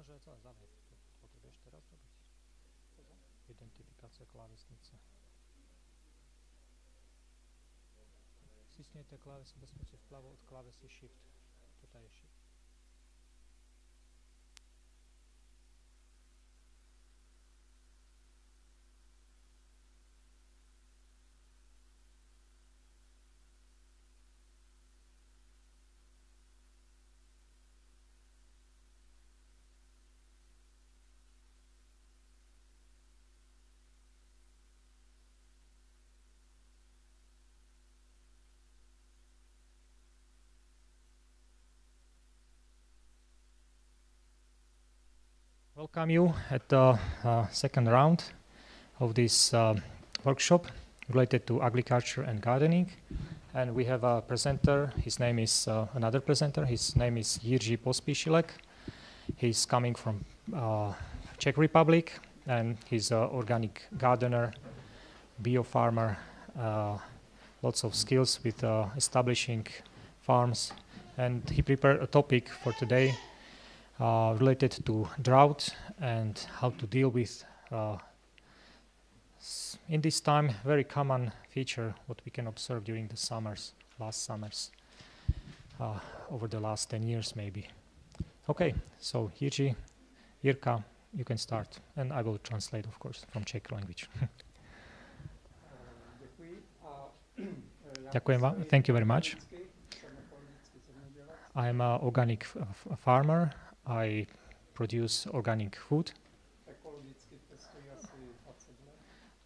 Celé zavrieť. To potrebuješ teraz robiť. Identifikácia klávesnice. Stisnete klávesy bezpečne vpravo od klávesy Shift. Toto welcome you at the uh, second round of this uh, workshop related to agriculture and gardening. And we have a presenter. His name is uh, another presenter. His name is Jiří Pospíšilek. He's coming from uh, Czech Republic, and he's an organic gardener, bio farmer. Uh, lots of skills with uh, establishing farms. And he prepared a topic for today uh, related to drought and how to deal with uh, in this time very common feature what we can observe during the summers last summers uh, over the last 10 years maybe okay so Jiří, Jirka you can start and I will translate of course from Czech language. Thank you very much. I am an organic f- f- farmer. I produce organic food.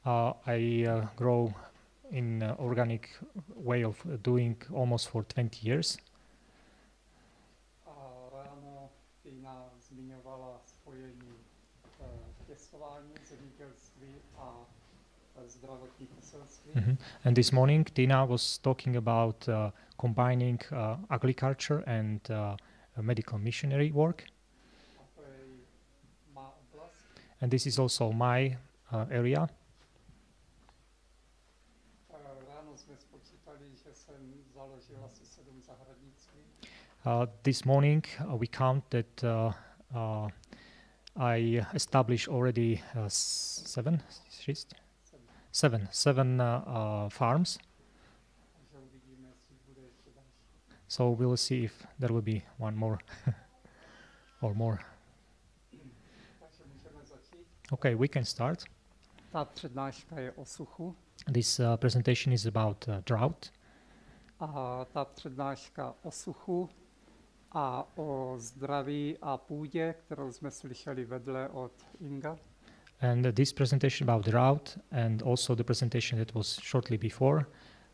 Uh, I uh, grow in uh, organic way of doing almost for 20 years. Poselství. Mhm. And this morning, Tina was talking about uh, combining uh, agriculture and uh, medical missionary work. And this is also my uh, area. Eh, Ráno jsme spočítali, že jsem založil asi sedm zahradnictví. Uh, this morning, uh, we count that uh, uh, I established already uh, s- seven, six, Sedm. seven, seven uh, uh, farms. Takže uvidíme, jestli bude ještě další. So we'll see if there will be one more or more. Takže můžeme začít. Okay, we can start. Ta přednáška je o suchu This uh, presentation is about uh, drought, a ta přednáška o suchu a o zdraví a půdě, kterou jsme slyšeli vedle od Inga. and uh, this presentation about drought, and also the presentation that was shortly before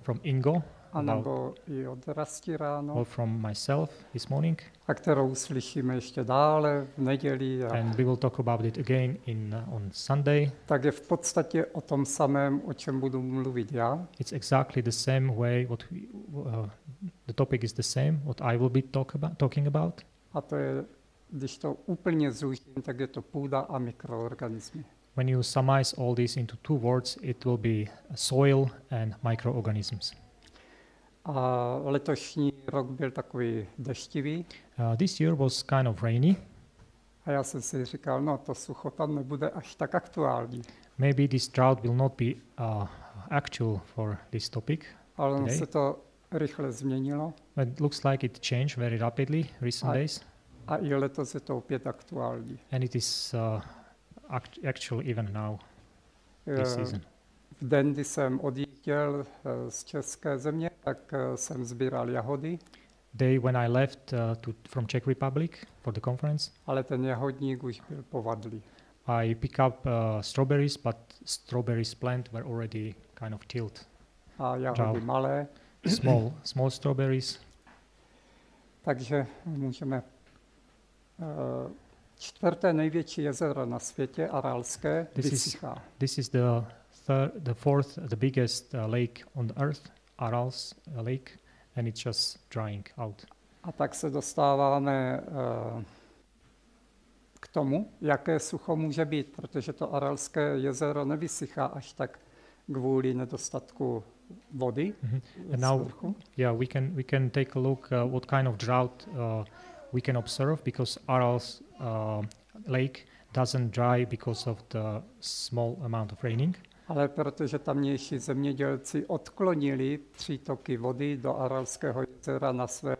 from Ingo, A about, nebo i od Rasti ráno, or from myself this morning, a kterou slyšíme ještě dále v neděli. A and we will talk about it again in uh, on Sunday. tak je v podstatě o tom samém, o čem budu mluvit já. It's exactly the same way. What we, uh, the topic is the same. What I will be talk about, talking about, A to je, když to úplně zúžím, tak je to půda a mikroorganismy. when you summarize all this into two words, it will be soil and microorganisms. A letošní rok byl takový deštivý Uh, this year was kind of rainy. a já jsem si říkal, no to sucho tam nebude až tak aktuální. Maybe this drought will not be uh, actual for this topic, Ale Today? se to rychle změnilo but it looks like it changed very rapidly recent I- days, a i letos je to opět aktuální. and it is uh, act- actual even now this Eh, season. V den, kdy jsem odjížděl eh, z české země, tak eh, jsem sbíral jahody, Day when I left uh, to, from Czech Republic for the conference, ale ten jahodník už byl povadlý. I pick up uh, strawberries, but strawberries plant were already kind of tilled. A jahody Dál. malé, small, small strawberries. takže můžeme... eh, Čtvrté největší jezero na světě, Aralské, This is- vysychá. This is the third, the fourth, the biggest uh, lake on the earth, Arals uh, Lake, and it's just drying out. A tak se dostáváme eh, k tomu, jaké sucho může být, protože to Aralské jezero nevysychá až tak kvůli nedostatku vody Mhm. z And now- vrchu, Yeah, we can we can take a look uh, what kind of drought uh, we can observe because Arals uh, lake doesn't dry because of the small amount of raining, ale protože tamnější zemědělci odklonili přítoky vody do Aralského jezera na své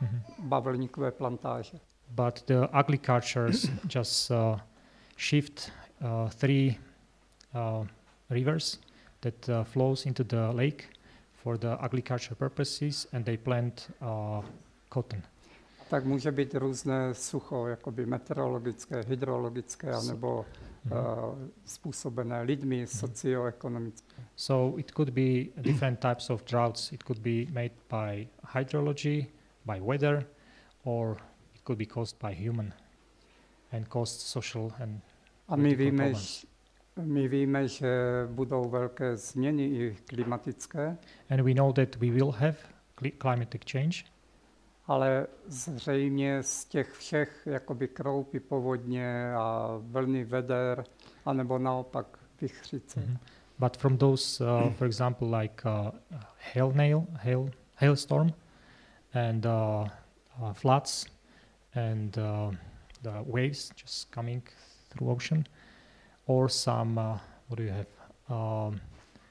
Mhm. bavlníkové plantáže. but the agricultures just uh, shift uh, three uh, rivers that uh, flows into the lake for the agriculture purposes, and they plant uh, cotton. Tak může být různé sucho, jakoby meteorologické, hydrologické, So- anebo Mhm. Uh, způsobené lidmi, socioekonomické. So it could be different types of droughts. It could be made by hydrology, by weather, or it could be caused by human and caused social and A my víme, my víme, že budou velké změny i klimatické, And we know that we will have cli- climatic change, ale zřejmě z těch všech jakoby kroupy, povodně a vlny veder, anebo naopak vychřice. Mhm. But from those, uh, for example, like uh, hail, nail, hail, hailstorm, and uh, uh, floods, and uh, the waves just coming through ocean, or some uh, what do you have? Um,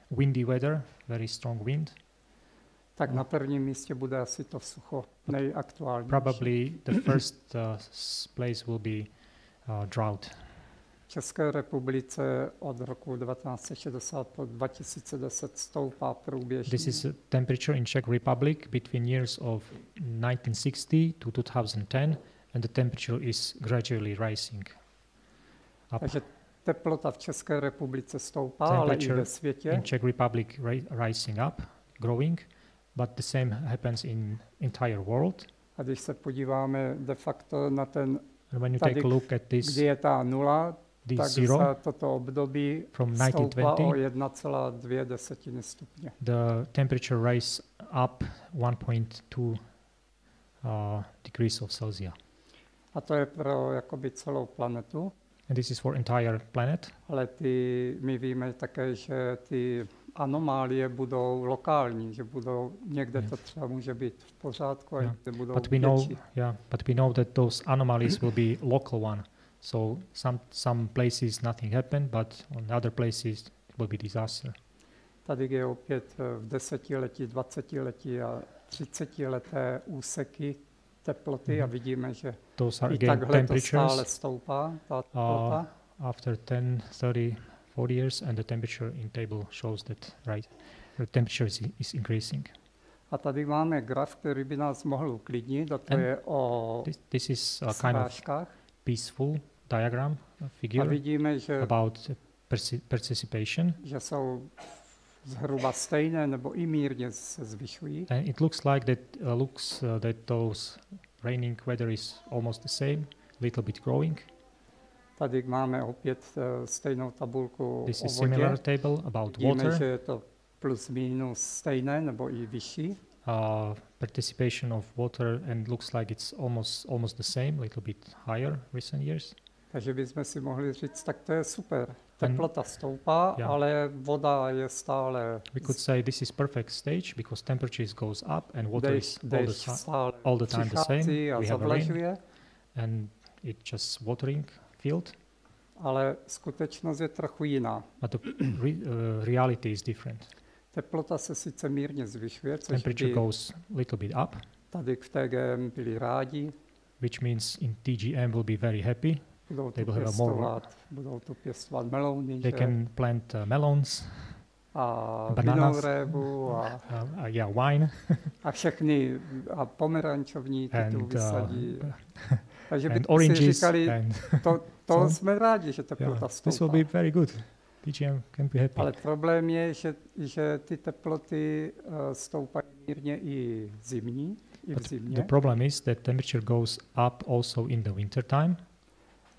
windy weather, very strong wind. Tak na prvním místě bude asi to sucho nejaktuálnější. Probably the first uh, place will be uh, drought. V České republice od roku 1960 po 2010 stoupá průběžně. This is a temperature in Czech Republic between years of 1960 to 2010, and the temperature is gradually rising up. Takže teplota v České republice stoupá, ale i Temperature ve světě. In Czech Republic, ri- rising up, growing, but the same happens in entire world. A když se podíváme de facto na ten, And when you Tady, take a look at this, kdy je ta nula, this tak zero za toto období from stoupá o 1920, 1,2 desetiny stupně. the temperature rise up 1.2 uh, degrees of Celsius. A to je pro jakoby celou planetu. And this is for entire planet. Ale ty, my víme také, že ty anomálie budou lokální, že budou někde Yeah. to třeba může být v pořádku a Yeah. někde budou But we know, větší. yeah, but we know that those anomalies will be local one. So some some places nothing happened, but on other places it will be disaster. Tady je opět eh, v desetiletí, dvacetiletí a třicetileté úseky teploty a Mhm. vidíme, že Those are i takhle to stále stoupá, ta teplota. after 10, 30, 40 years, and the temperature in table shows that right, the temperature is, is increasing. A tady máme graf, který by nás mohl uklidnit, a to And je o This, this is a kind of srážkách. peaceful diagram a A figure vidíme, že, about participation, že jsou zhruba stejné nebo i mírně se zvyšují. and it looks like that uh, looks uh, that those raining weather is almost the same, little bit growing. Tady máme opět eh, stejnou tabulku This is similar table about water, že je to plus minus stejné nebo i vyšší. uh, participation of water, and looks like it's almost almost the same, a little bit higher recent years. Takže bychom si mohli říct, tak to je super. Teplota stoupá, Yeah. ale voda je stále We could say this is perfect stage because temperatures goes up and water dešť, is all the, dešť ti- stále all the time the same. We have a rain and it just watering field, ale skutečnost je trochu jiná. but the re, uh, reality is different. Teplota se sice mírně zvyšuje, což Temperature by goes a little bit up, tady v TGM byli rádi, which means in TGM will be very happy. budou They tu will have a more- budou tu pěstovat melouny They že? can plant uh, melons, a bananas. révu a, uh, uh, yeah, wine, a všechny a pomerančovníky tu and uh, vysadí. Takže by si oranges, říkali, and to, to So- jsme rádi, že teplota yeah, stoupá. this will be very good. TGM can be happy. Ale problém je, že, že ty teploty uh, stoupají mírně i zimní, i v zimě, the problem is that temperature goes up also in the winter time,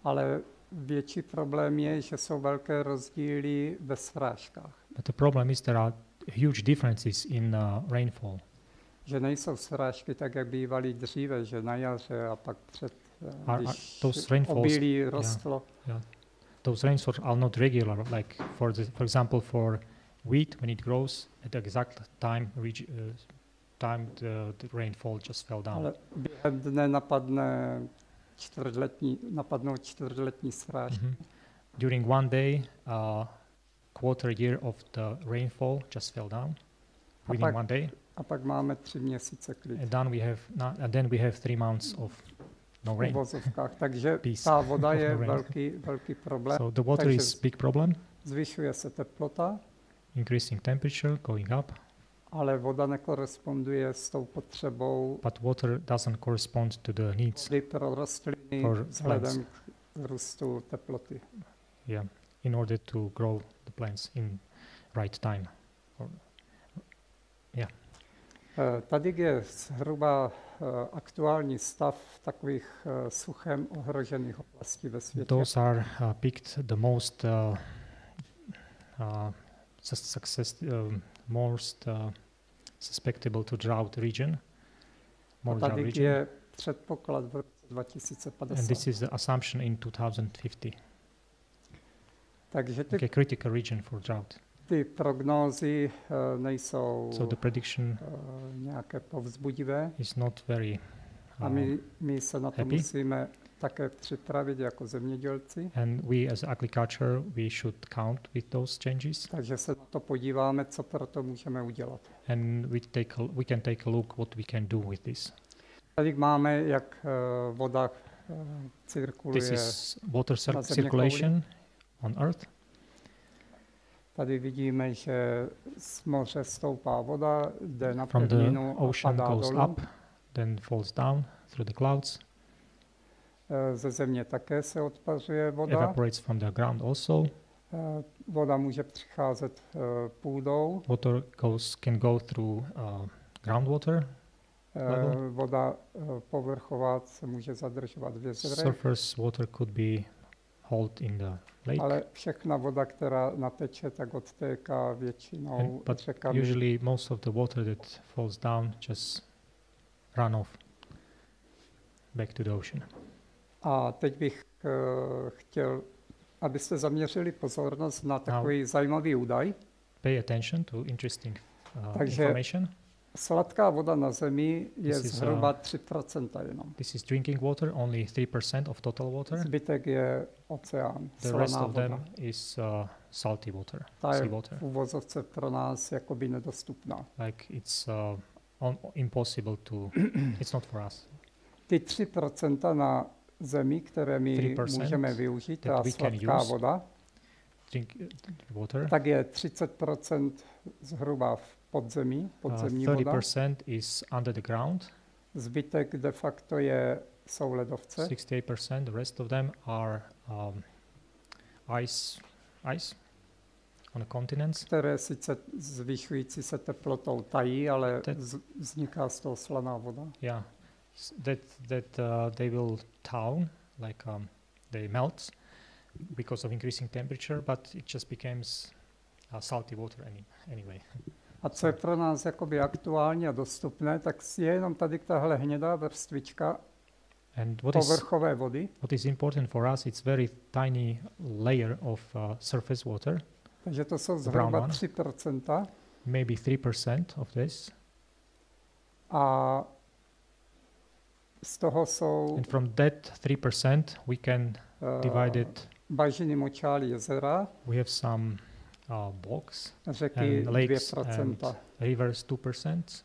ale větší problém je, že jsou velké rozdíly ve srážkách. but the problem is there are huge differences in uh, rainfall. Že nejsou srážky tak, jak bývaly dříve, že na jaře a pak před, Are- are those rainfalls- obilí rostlo, Those rainfalls are not regular, like for the, for example for wheat when it grows at the exact time uh, time the, the rainfall just fell down. ale během dne napadne čtvrtletní, napadnout čtvrtletní srážky. Mhm. During one day, uh, quarter year of the rainfall just fell down within pak, one day, a pak máme tři měsíce klid and then we have not, and then we have three months of no rain. uvozovkách. Takže Peace. ta voda je No rain. velký, velký problém. So the water Takže is big problem, Zvyšuje se teplota, increasing temperature, going up, ale voda nekoresponduje s tou potřebou but water doesn't correspond to the needs. vody pro rostliny For vzhledem k růstu teploty. Yeah, in order to grow the plants in right time. Or, Eh, Tady je zhruba aktuální stav takových eh, suchem ohrožených oblastí ve světě. those are uh, picked the most uh, uh, success, um, most uh, susceptible to drought region, A more drought tady region, je předpoklad v roce and 2050. this is the assumption in 2050. Takže ty, Okay, critical region for drought. Ty prognózy eh, nejsou So the prediction eh, nějaké povzbudivé is not very. a Uh, my, my se na to happy. musíme také připravit jako zemědělci. and we, as agriculture, we should count with those changes, Takže se na to podíváme, co pro to můžeme udělat. and we take a, we can take a look what we can do with this. Tady máme, jak eh, voda eh, cirkuluje. This is water cir- circulation on Earth. Tady vidíme, že z moře stoupá voda, jde na From the pevninu a ocean padá goes dolů. up, then falls down through the clouds, Eh, Ze země také se odpařuje voda. evaporates from the ground also. Eh, Voda může přicházet eh, půdou. Water goes can go through uh, groundwater. Eh, Level. Voda eh, povrchová se může zadržovat v jezerech, Surface water could be held in the lake, ale všechna voda, která nateče, tak odtéká většinou And- but řekami. usually most of the water that falls down just run off back to the ocean. A teď bych eh, chtěl, abyste zaměřili pozornost na takový zajímavý údaj. Pay attention to interesting uh, Takže- information. Sladká voda na Zemi je This is, zhruba uh, 3% jenom. This is drinking water, only 3% of total water. Zbytek je oceán, The rest of voda. them is uh, salty water, Ta sea water. v pro nás jakoby nedostupná. Like it's uh, on, impossible to, it's not for us. Ty 3% na Zemi, které my 3% můžeme využít, ta sladká use. voda, Drink uh, water. tak je 30% zhruba v podzemí, Uh, podzemní voda. 30% is under the ground. Zbytek de facto je, jsou ledovce. 68%. The rest of them are um, ice, ice on the continents. které sice zvyšující se teplotou tají, ale Te- z- vzniká z toho slaná voda. Yeah, that that uh, they will town like um, they melt because of increasing temperature, but it just becomes uh, salty water any, anyway. A co je pro nás jakoby aktuální a dostupné, tak je jenom tady tahle hnědá vrstvička And what is povrchové vody. what is important for us? It's very tiny layer of uh, surface water, Takže to jsou zhruba one. 3%. maybe three percent of this, A z toho jsou and from that three percent we can eh, divide it. bažiny močály jezera, We have some uh, bogs, řeky And lakes 2%. rivers two percent,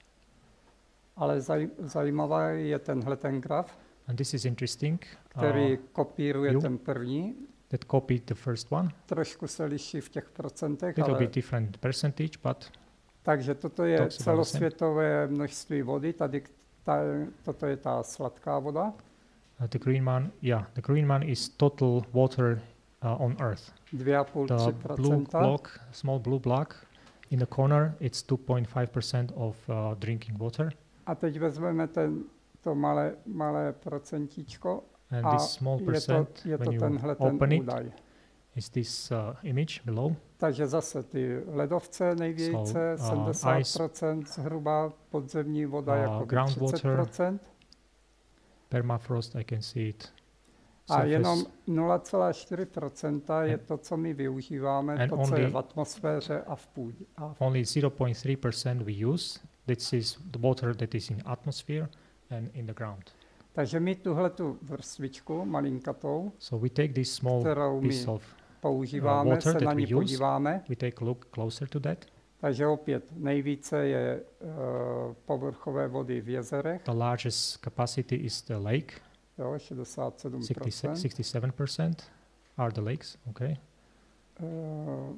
Ale zaj, zajímavá je tenhle ten graf, and this is interesting. Uh, který kopíruje you? ten první. that copied the first one. Trošku se liší v těch procentech, Little ale bit different percentage, but Takže toto je celosvětové množství vody, tady ta, toto je ta sladká voda, uh, the green one, yeah, the green one is total water uh, on Earth. 2,5-3%. The blue block, small blue block, in the corner, it's 2.5% of uh, drinking water, A teď vezmeme ten, to malé, malé procentíčko and a this small je to, percent, je to when you tenhle ten open it, údaj. is this uh, image below. Takže zase ty ledovce nejvíce, So, uh, 70% zhruba, podzemní voda uh, jako groundwater, 30%. Permafrost, I can see it. A jenom Surface, 0,4% je to, co my využíváme, to, co je v atmosféře a v půdě. A v only 0.3% we use. This is the water that is in atmosphere and in the ground. Takže my tuhle tu vrstvičku malinkatou, So we take this small kterou my piece of, používáme, water se na ní use. podíváme. we take a look closer to that. Takže opět nejvíce je uh, povrchové vody v jezerech, The largest capacity is the lake, jo, 67%. 66, 67% are the lakes, okay. Uh,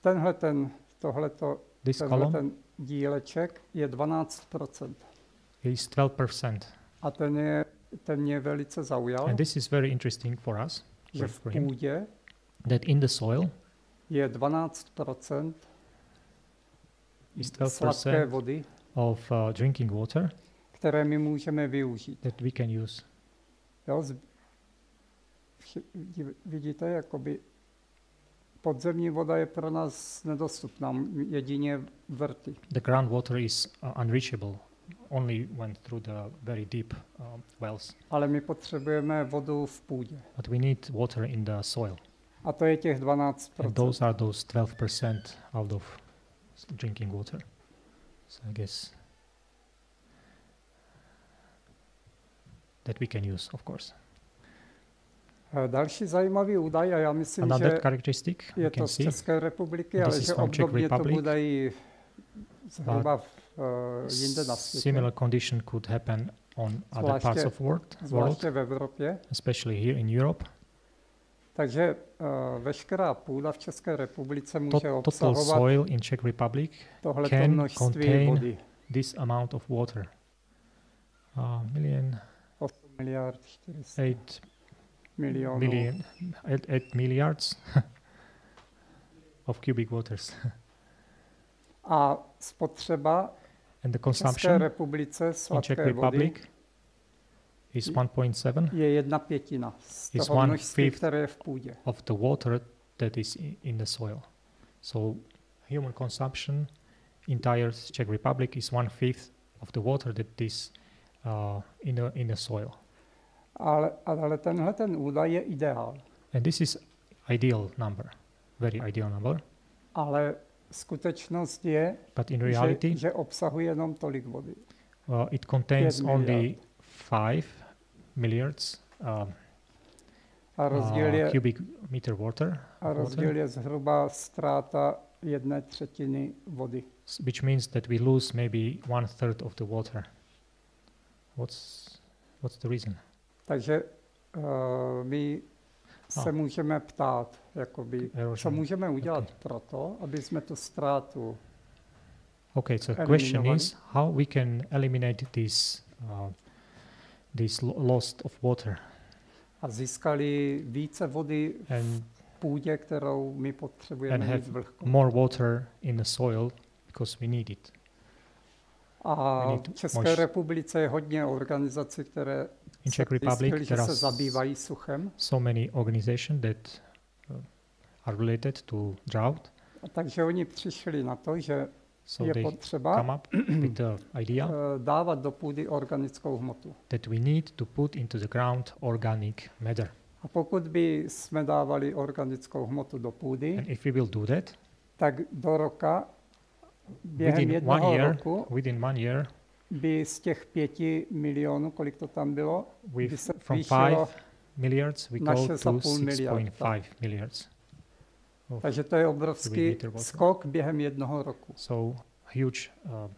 tenhle ten, tohleto, This tenhle column ten díleček je 12%. is 12%. A ten, je, ten mě velice zaujal, And this is very interesting for us, že v půdě that in the soil je 12% is sladké 12% vody, of uh, drinking water které my můžeme využít. that we can use. Jo, z, vidíte, jakoby podzemní voda je pro nás nedostupná, jedině vrty. The groundwater is uh, unreachable only when through the very deep um, wells, Ale my potřebujeme vodu v půdě. but we need water in the soil. A to je těch 12%. And those are those 12% out of drinking water. So I guess that we can use, of course. Další zajímavý údaj, a já myslím, Another že characteristic je to z České republiky, ale is že obdobně to Republic. bude i zhruba v, uh, jinde na světě, similar condition could happen on other parts of world, world, v Evropě. especially here in Europe. Takže uh, veškerá půda v České republice může Tot- total obsahovat soil in Czech Republic can množství contain vody. this amount of water. Uh, million, 8 miliard 400 eight eight, eight milliards of cubic waters. A spotřeba And the consumption republice in Czech Republic is 1.7 je jedna pětina z Is toho množství, které je v půdě. of the water that is in the soil. So human consumption entire Czech Republic is one fifth of the water that is uh, in the in the soil. Ale, ale tenhle ten údaj je ideál. And this is ideal number, very ideal number. Ale skutečnost je, But in reality, že, že obsahuje jenom tolik vody. uh, it contains only five milliards uh, A rozdíl uh, je, cubic meter water, a rozdíl water, je zhruba ztráta jedné třetiny vody. which means that we lose maybe one third of the water. What's what's the reason? Takže uh, my se A. můžeme ptát, jakoby, co Erosion. můžeme udělat Okay. pro to, aby jsme tu ztrátu Okay, so the question is how we can eliminate this uh, this lo- loss of water a získali více vody v and půdě, kterou my potřebujeme And have vlhkou. more water in the soil because we need it. A v České republice je hodně organizací, které In Czech Republic, there are so many organizations that uh, are related to drought, A takže oni přišli na to, že so je potřeba come up with the idea eh, dávat do půdy organickou hmotu. that we need to put into the ground organic matter. A pokud by jsme dávali organickou hmotu do půdy, And if we will do that tak do roka, během within one jednoho year, roku, within one year, by z těch pěti milionů, kolik to tam bylo, by se from five milliards we go to 6,5 miliard, 6.5 milliards. takže to je obrovský skok během jednoho roku. So huge uh,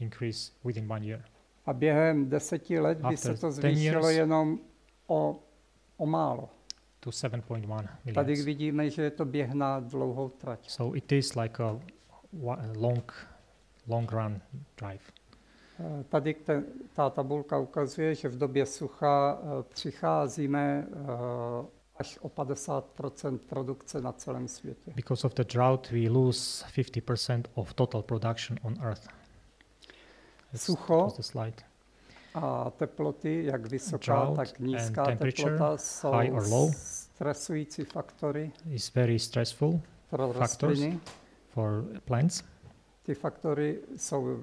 increase within one year. A během deseti let by se After to 10 zvýšilo jenom o, o málo. to 7.1 Tady millions. vidíme, že je to běh na dlouhou trať. So it is like a long, long run drive. Eh, Tady te, ta tabulka ukazuje, že v době sucha eh, přicházíme eh, až o 50% produkce na celém světě. Because of the drought, we lose 50% of total production on Earth. That's- Sucho. the slide. A teploty, jak vysoká, Drought tak nízká teplota, jsou high or low. stresující faktory It's very stressful pro Factors. rostliny. for plants. Ty faktory jsou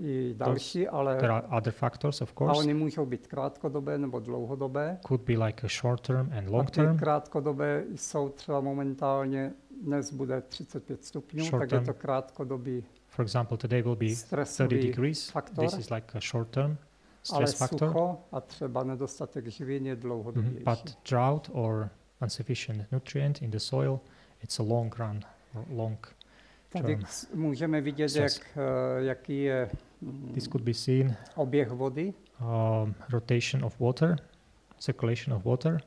i další, ale There are other factors, of a course. oni můžou být krátkodobé nebo dlouhodobé. Could be like a short term and A long ty term. krátkodobé jsou třeba momentálně, dnes bude 35 stupňů, Short tak je term to krátkodobý For example, today will be 30 stresový degrees. faktor. This is like a short term ale stress factor. sucho a třeba nedostatek živin je dlouhodobější. But drought or insufficient nutrient in the soil, it's a long run long. Tady můžeme vidět, jak, eh, jaký je mm, This could be seen oběh vody. um, rotation of water, circulation of water.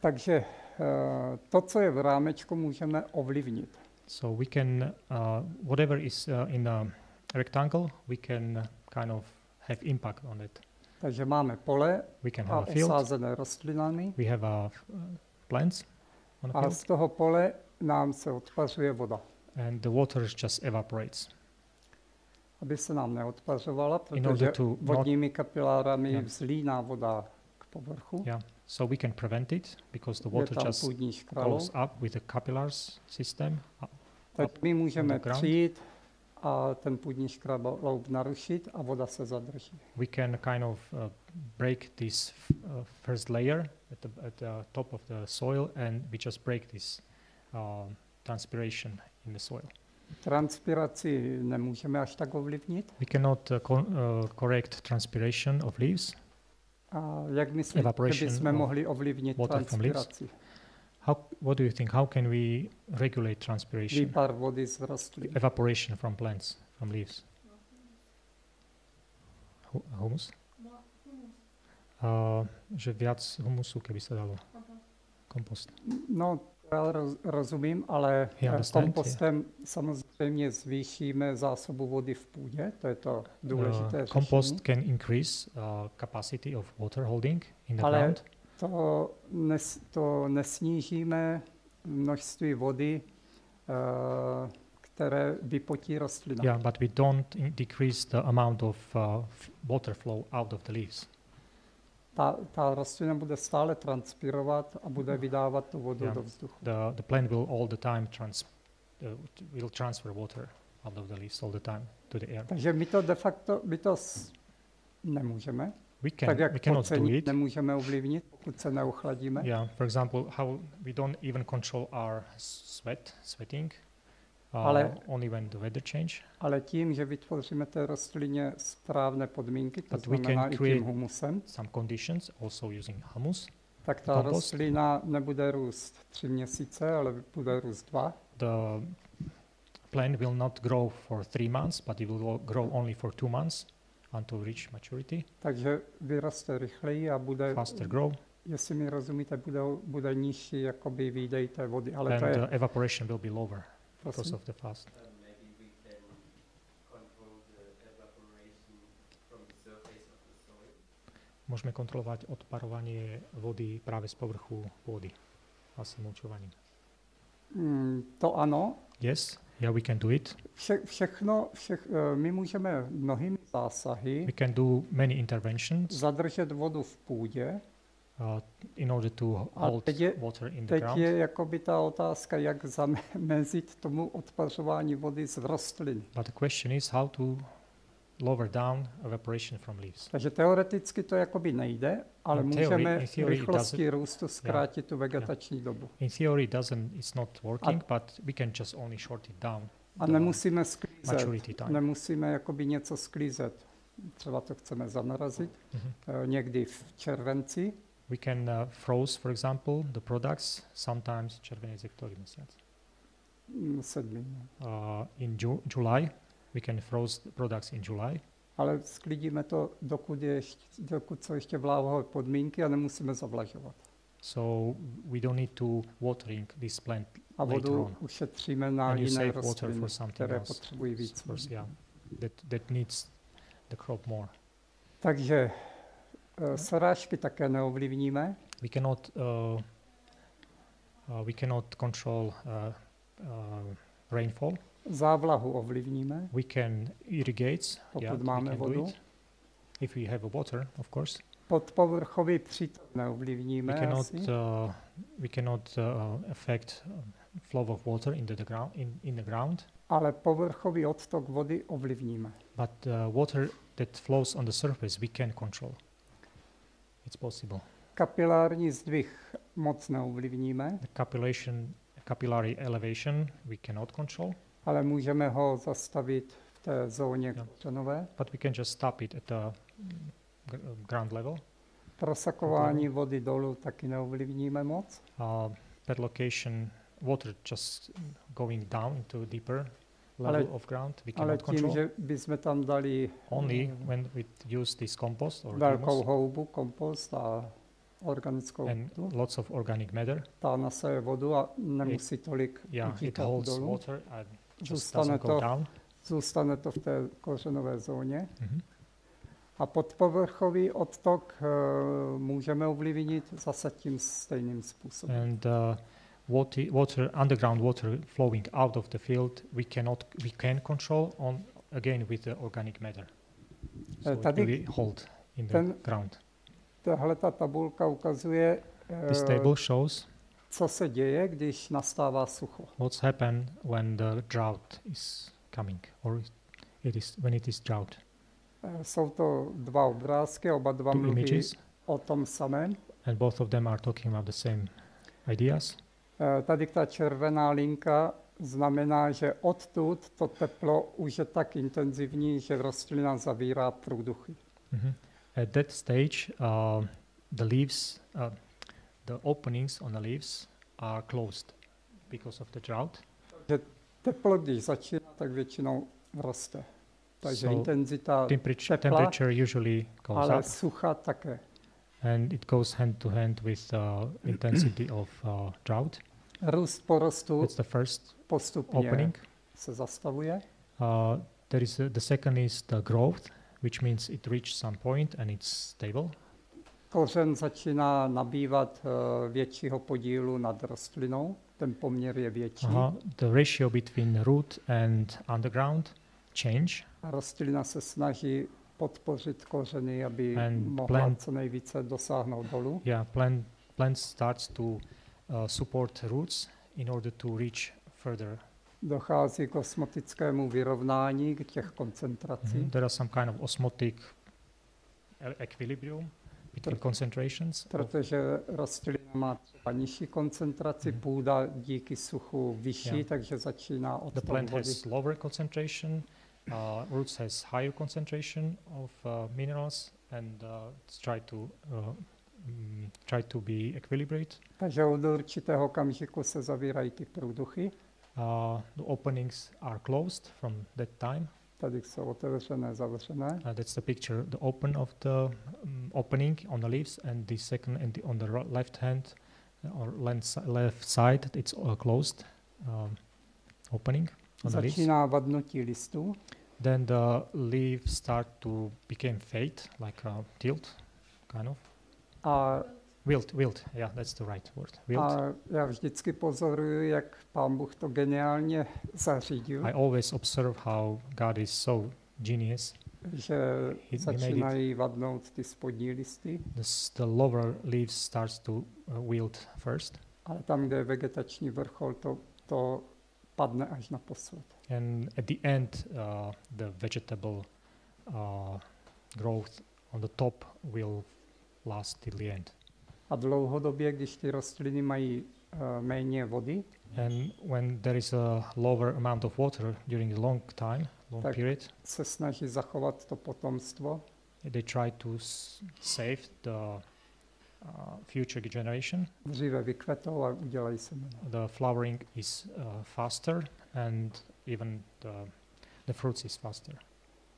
Takže eh, to, co je v rámečku, můžeme ovlivnit. So we can, uh, whatever is uh, in a rectangle, we can kind of have impact on it. Takže máme pole We can a have a field, osázené rostlinami we have uh, f- uh, plants on a a field, z toho pole nám se odpařuje voda. And the water just evaporates. Aby se nám neodpařovala, In protože order to not, vodními kapilárami Yeah. vzlíná voda k povrchu. yeah, so we can prevent it because the water just goes up with the capillars system. Tak my můžeme přijít a ten půdní škraloub narušit a voda se zadrží. we can kind of uh, break this uh, first layer at the, at the top of the soil, and we just break this uh, transpiration in the soil. Transpiraci nemůžeme až tak ovlivnit. We cannot uh, con- uh, correct transpiration of leaves. A jak myslíte, že Evaporation bychom mohli ovlivnit water from leaves. transpiraci? How, what do you think? How can we regulate transpiration, Výpar vody z rostlin. evaporation from plants, from leaves? Hu- Humus? Uh, že viac humusu, keby sa dalo. Kompost. No, roz, rozumím, ale eh, kompostem samozřejmě zvýšíme zásobu vody v půdě, to je to důležité Uh, compost řešení. can increase uh, capacity of water holding in the Ale ground, To, nes, to nesnížíme množství vody, eh, které vypotí rostlina. yeah, but we don't decrease the amount of uh, water flow out of the leaves. Ta, ta rostlina bude stále transpirovat a bude vydávat tu vodu Yeah. do vzduchu. The the plant will all the time trans uh, will transfer water out of the leaves all the time to the air. Takže my to de facto my to s, nemůžeme, We can tak we jak cannot do it. nemůžeme ovlivnit, pokud se neuchladíme. Yeah, for example, how we don't even control our sweat, sweating, Ale- only when the weather change. Ale tím, že vytvoříme té rostlině správné podmínky, to But znamená i tím humusem, Some conditions, also using humus. tak ta compost. rostlina nebude růst tři měsíce, ale bude růst dva. the plant will not grow for three months, but it will grow only for two months until reach maturity. Takže vyroste rychleji a bude, Faster grow, jestli mi rozumíte, bude, bude nižší jakoby výdej té vody. Ale and to je, the evaporation will be lower because of the fast. And maybe we can control the evaporation from the surface of the soil. Môžeme kontrolovať odparovanie vody práve z povrchu pôdy asi mulčovaním. mm, to ano. Yes, yeah, we can do it. Vše, všechno, všech, eh, my můžeme mnohými We zásahy can do many interventions zadržet vodu v půdě. Uh, in order to A hold teď je- water in the Teď ground. je jakoby ta otázka, jak zamezit tomu odpařování vody z rostlin. But the question is how to lower down evaporation from leaves. Takže teoreticky to jakoby nejde, ale In theory- můžeme in theory rychlostí růstu zkrátit tu vegetační dobu. In theory, it doesn't, it's not working, but we can just only short it down. A nemusíme sklízet, nemusíme jakoby něco sklízet. Třeba to chceme zamrazit Mhm. eh, někdy v červenci, We can uh, froze, for example, the products sometimes červenec je ktorý mesiac? mm. Uh, in Ju- July, we can froze the products in July, Ale sklidíme to, dokud, je dokud jsou ještě vláhové podmínky a nemusíme zavlažovat. so we don't need to watering this plant A Later vodu on. ušetříme na and you jiné save water rostliny, for something které else. potřebují víc. for- yeah, that, that needs the crop more. Takže srážky také neovlivníme, We cannot, uh, uh, we cannot control uh, uh, rainfall. závlahu ovlivníme, We can irrigate, pokud yeah, we máme vodu. it. If we have a water, of course. Podpovrchový přítok We neovlivníme cannot, asi. uh, we cannot uh, affect flow of water into the ground, in, in the ground, ale povrchový odtok vody ovlivníme. but uh, water that flows on the surface we can control. It's possible. Kapilární zdvih moc neovlivníme, The capillation, capillary elevation we cannot control, ale můžeme ho zastavit v té zóně Jo. kořenové. but we can just stop it at the gr- ground level. Prosakování vody dolů taky neovlivníme moc. Uh, location, water just going down into deeper Ale- level of ground. We Ale cannot tím, control. že bychom tam dali Only mm, when we use this compost or velkou humus houbu, kompost a organickou and tu, lots of organic matter. ta nasaje vodu a nemusí tolik Yeah, it holds dolů. water and just Zůstane doesn't go to, down. zůstane to v té kořenové zóně. Mhm. A podpovrchový odtok eh, můžeme ovlivnit zase tím stejným způsobem. And uh, water, water, underground water flowing out of the field, we cannot, we can control on again with the organic matter. So it tady will hold in the ten- ground. Tahle ta tabulka ukazuje, eh, This table shows co se děje, když nastává sucho. what's happened when the drought is coming, or it is when it is drought. Eh, Jsou to dva obrázky, oba dva Two mluví images, o tom samém. and both of them are talking about the same ideas. Eh, Tady ta červená linka znamená, že odtud to teplo už je tak intenzivní, že rostlina zavírá průduchy. Mhm. At that stage, uh, the leaves, uh, the openings on the leaves are closed because of the drought. Teplo, když začíná, tak většinou roste. Takže So intenzita, temperature, tepla, temperature usually goes ale up, sucha také. and it goes hand to hand with uh, intensity of uh, drought. Růst porostu That's the first postupně opening. se zastavuje. Uh, there is a, the second is the growth, which means it reached some point and it's stable. Kořen začíná nabývat eh, většího podílu nad rostlinou, ten poměr je větší. The ratio between root and underground change, A rostlina se snaží podpořit kořeny, aby And mohla plant- co nejvíce dosáhnout dolů. yeah, plant plant starts to uh, support roots in order to reach further. Dochází k osmotickému vyrovnání k těch koncentrací. Mhm. There are some kind of osmotic equilibrium between concentrations. Protože rostlina má třeba nižší koncentraci, Mhm. půda díky suchu vyšší, Yeah. takže začíná the plant vody. has lower concentration, uh, roots has higher concentration of uh, minerals, and uh, it's try to uh, mm, try to be equilibrate. Takže od určitého okamžiku se zavírají ty průduchy. Uh, the openings are closed from that time. Tady jsou otevřené, zavřené. Uh, that's the picture, the open of the um, opening on the leaves, and the second and the, on the left hand uh, or left, side, it's uh, closed um, opening on the leaves. Začíná vadnutí listů. Then the leaves start to become fade, like uh, tilt, kind of. A, Wilt, wilt, yeah, that's the right word. Wilt. a já vždycky pozoruju, jak pán Bůh to geniálně zařídil, I always observe how God is so genius. že he začínají vadnout ty spodní listy, This, the lower leaves starts to uh, wilt first, ale tam, kde je vegetační vrchol, to, to padne až na posled. and at the end, uh, the vegetable uh, growth on the top will last till the end. A dlouhodobě, když ty rostliny mají uh, méně vody, And when there is a lower amount of water during a long time, long Tak. period, se snaží zachovat to potomstvo, they try to save the uh, future generation. dříve vykvetou a udělají semena. The flowering is uh, faster, and even the the fruits is faster.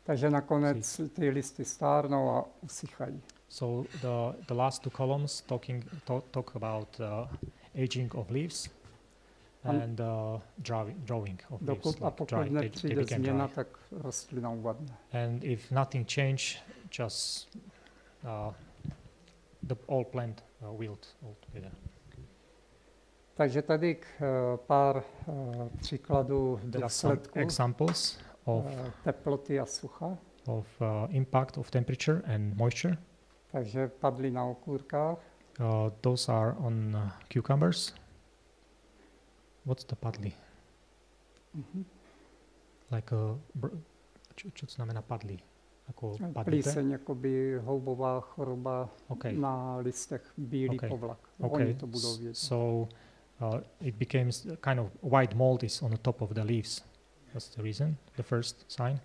Takže nakonec ty listy stárnou a usychají. So the the last two columns talking talk, talk about uh, aging of leaves and uh, drawing drawing of leaves. Dokud a like dry, they, they nepřijde dry. tak rostlina uvadne. And if nothing change, just uh, the all plant uh, wilt altogether. Takže tady k, eh, pár eh, příkladů There are some důsledků examples of eh, teploty a sucha. of uh, impact of temperature and moisture. Takže padly na okůrkách. Uh, those are on uh, cucumbers. What's the padly? Mhm. Like a br- čo, čo to znamená padly? Ako padlité? Plíseň, jakoby houbová choroba Okay. na listech, bílý Okay. povlak. Okay. Oni to budou vědět. So uh, it became kind of white mold is on the top of the leaves. That's the reason. The first sign.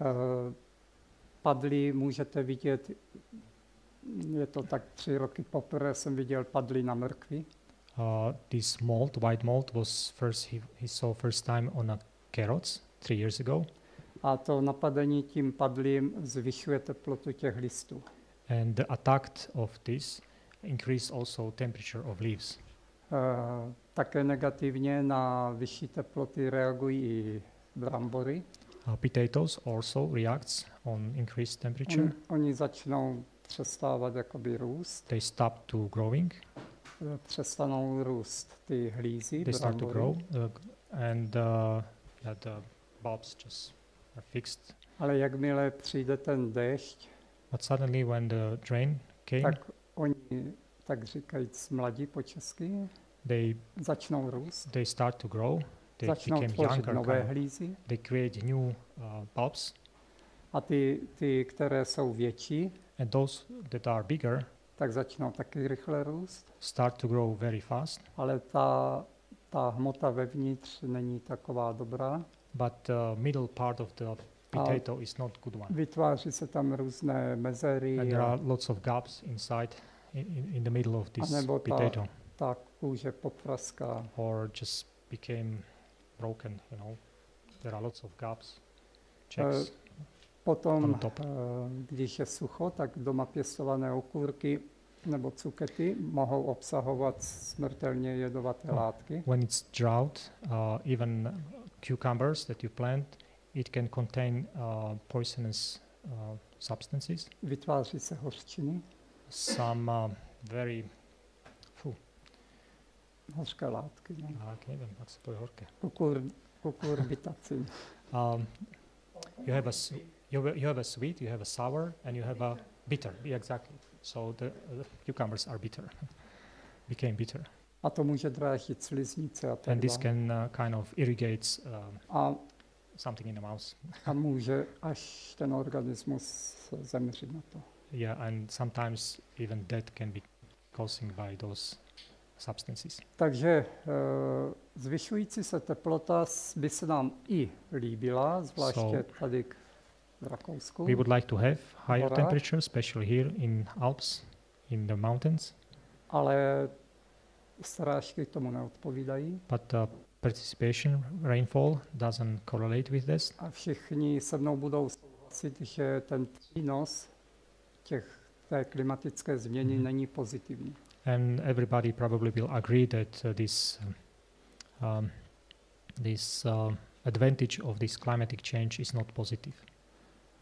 Eh, padlí můžete vidět, je to tak tři roky poprvé jsem viděl padlí na mrkvi. Uh, this mold, white mold, was first he, he saw first time on a carrots three years ago, A to napadení tím padlým zvyšuje teplotu těch listů. and the attack of this increased also temperature of leaves. Eh, Také negativně na vyšší teploty reagují i brambory. Uh, potatoes also reacts on increased temperature. On, oni začnou přestávat jakoby růst, They stop to growing. eh, přestanou růst ty hlízy, They start to grow, uh, and uh, yeah, the bulbs just are fixed. ale jakmile přijde ten dešť, But suddenly, when the drain came, tak oni, tak říkajíc, mladí po česky, they začnou růst, they start to grow. They začnou became tvořit younger. nové hlízy they create new uh, bulbs, a ty, ty, které jsou větší, and those that are bigger tak začnou taky rychle růst, start to grow very fast. ale ta, ta hmota vevnitř není taková dobrá. But the middle part of the potato is not good one, Vytváří se tam různé mezery and there are lots of gaps inside, in, in, the middle of this nebo ta- potato, ta kůže popraská. or just became broken. You know, there are lots of gaps. Checks. Potom, eh, když je sucho, tak doma pěstované okurky nebo cukety mohou obsahovat smrtelně jedovaté Oh. látky. when it's drought, uh, even cucumbers that you plant, it can contain uh, poisonous uh, substances. Vytváří se hořčiny, Some uh, very, hořké látky. No. jak nevím, jak se povie horké. Kukur, kukurbitacin. Um, you have a you have, you have a sweet, you have a sour, and you have a bitter. Yeah, exactly. So the, the cucumbers are bitter, became bitter, A to může dráždit sliznice a tak and this can uh, kind of irrigates um, A, something in the mouth. a může až ten organismus zemřít na to. Yeah, and sometimes even death can be causing by those substances. Takže eh, zvyšující se teplota by se nám i líbila, zvláště So- tady k- v Rakousku, We would like to have higher Horách. temperature, especially here in Alps, in the mountains, ale srážky tomu neodpovídají but uh, participation rainfall doesn't correlate with this. a všichni se mnou budou souhlasit, že ten přínos těch, té klimatické změny Mhm. není pozitivní. And everybody probably will agree that uh, this um, um, this uh, advantage of this climatic change is not positive.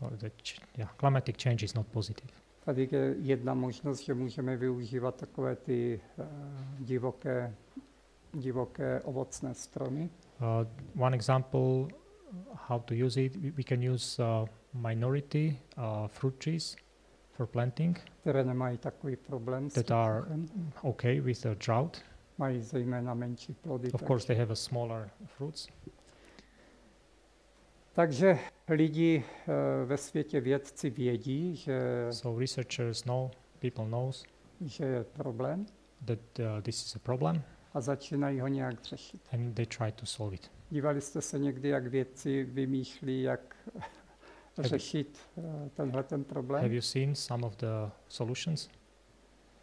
Or that ch- yeah, climatic change is not positive. Tady je jedna možnost, že můžeme využívat takové ty uh, divoké, divoké ovocné stromy. Uh, one example how to use it, we, we can use uh, minority uh, fruit trees for planting které nemají takový problém s That are- okay with the drought. Mají zejména menší plody. Of course, they have a smaller fruits. Takže lidi eh, ve světě vědci vědí, že, So researchers know, people knows že je problém that uh, this is a problem, a začínají ho nějak řešit. and they try to solve it. Dívali jste se někdy, jak vědci vymýšlí, jak řešit eh, tenhle ten Have problém? you seen some of the solutions?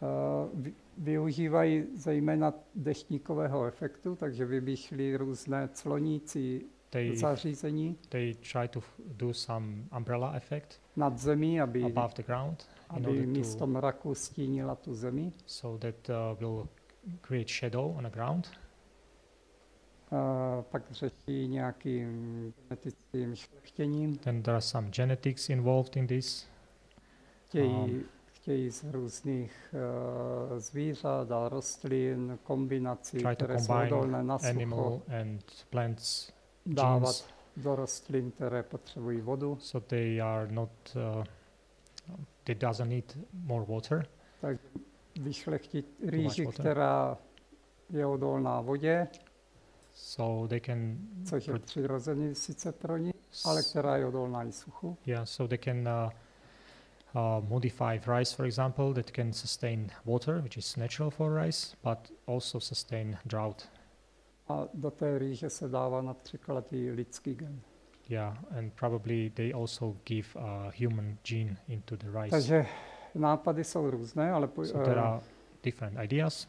Eh, vy- Využívají zejména deštníkového efektu, takže vymýšlí různé clonící They zařízení they try to do some umbrella effect nad zemí, aby, above the ground aby místo to mraku stínila tu zemi. so that uh, will create shadow on the ground. Pak řeší nějakým genetickým šlechtěním. Then there are some genetics involved in this. Chtějí, Um, chtějí z různých uh, zvířat a rostlin kombinací, Try to které jsou odolné na sucho, Animal and plants dávat genes do rostlin, které potřebují vodu. so they are not uh, they doesn't need more water Vyšlechtit rýži, která je odolná vodě, so they can což je přirozený sice pro ní, ale která je odolná i suchu. yeah so they can uh, uh, modify rice for example that can sustain water which is natural for rice but also sustain drought A do té rýže se dává například i lidský gen. Yeah, and probably they also give a human gene into the rice. Takže nápady jsou různé, ale po, so there eh, are different ideas.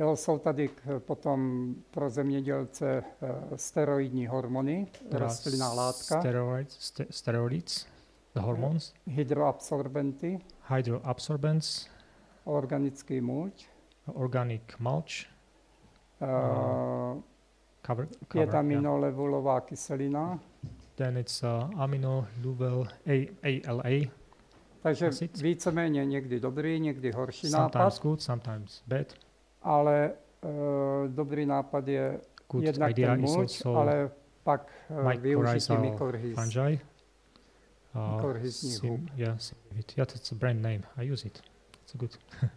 Jo, jsou tady potom pro zemědělce eh, steroidní hormony, rostlinná látka, steroids, ste- steroids, the hormones, hydroabsorbenty, hydroabsorbents, organický mulč, organic mulch, eh, cover, cover yeah. pětaminolevulová kyselina. Then it's uh, amino luvel A, ALA. Takže víceméně někdy dobrý, někdy horší nápad, Sometimes good, sometimes bad. Ale eh, dobrý nápad je Good jednak idea ten mulč, ale pak eh, využití mycorrhizal mykorhiz. fungi. Uh, sim, yeah, simivit. yeah, that's a brand name. I use it. It's good.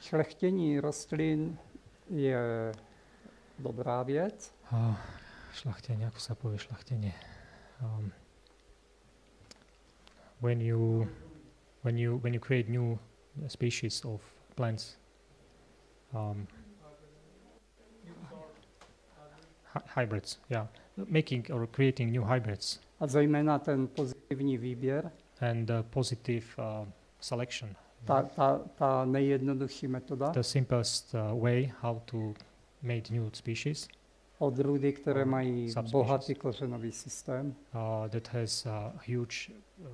Šlechtění rostlin je dobrá věc, Uh, ako sa povie šlachtenie? Um, when you when you when you create new species of plants, um, hy- hybrids, yeah, making or creating new hybrids. A zejména ten pozitivní výběr, and uh, positive uh, selection. ta, ta, ta nejjednodušší metoda, The simplest uh, way how to make new species. Odrůdy, které mají Subspecies. bohatý kořenový systém, uh, that has a huge uh,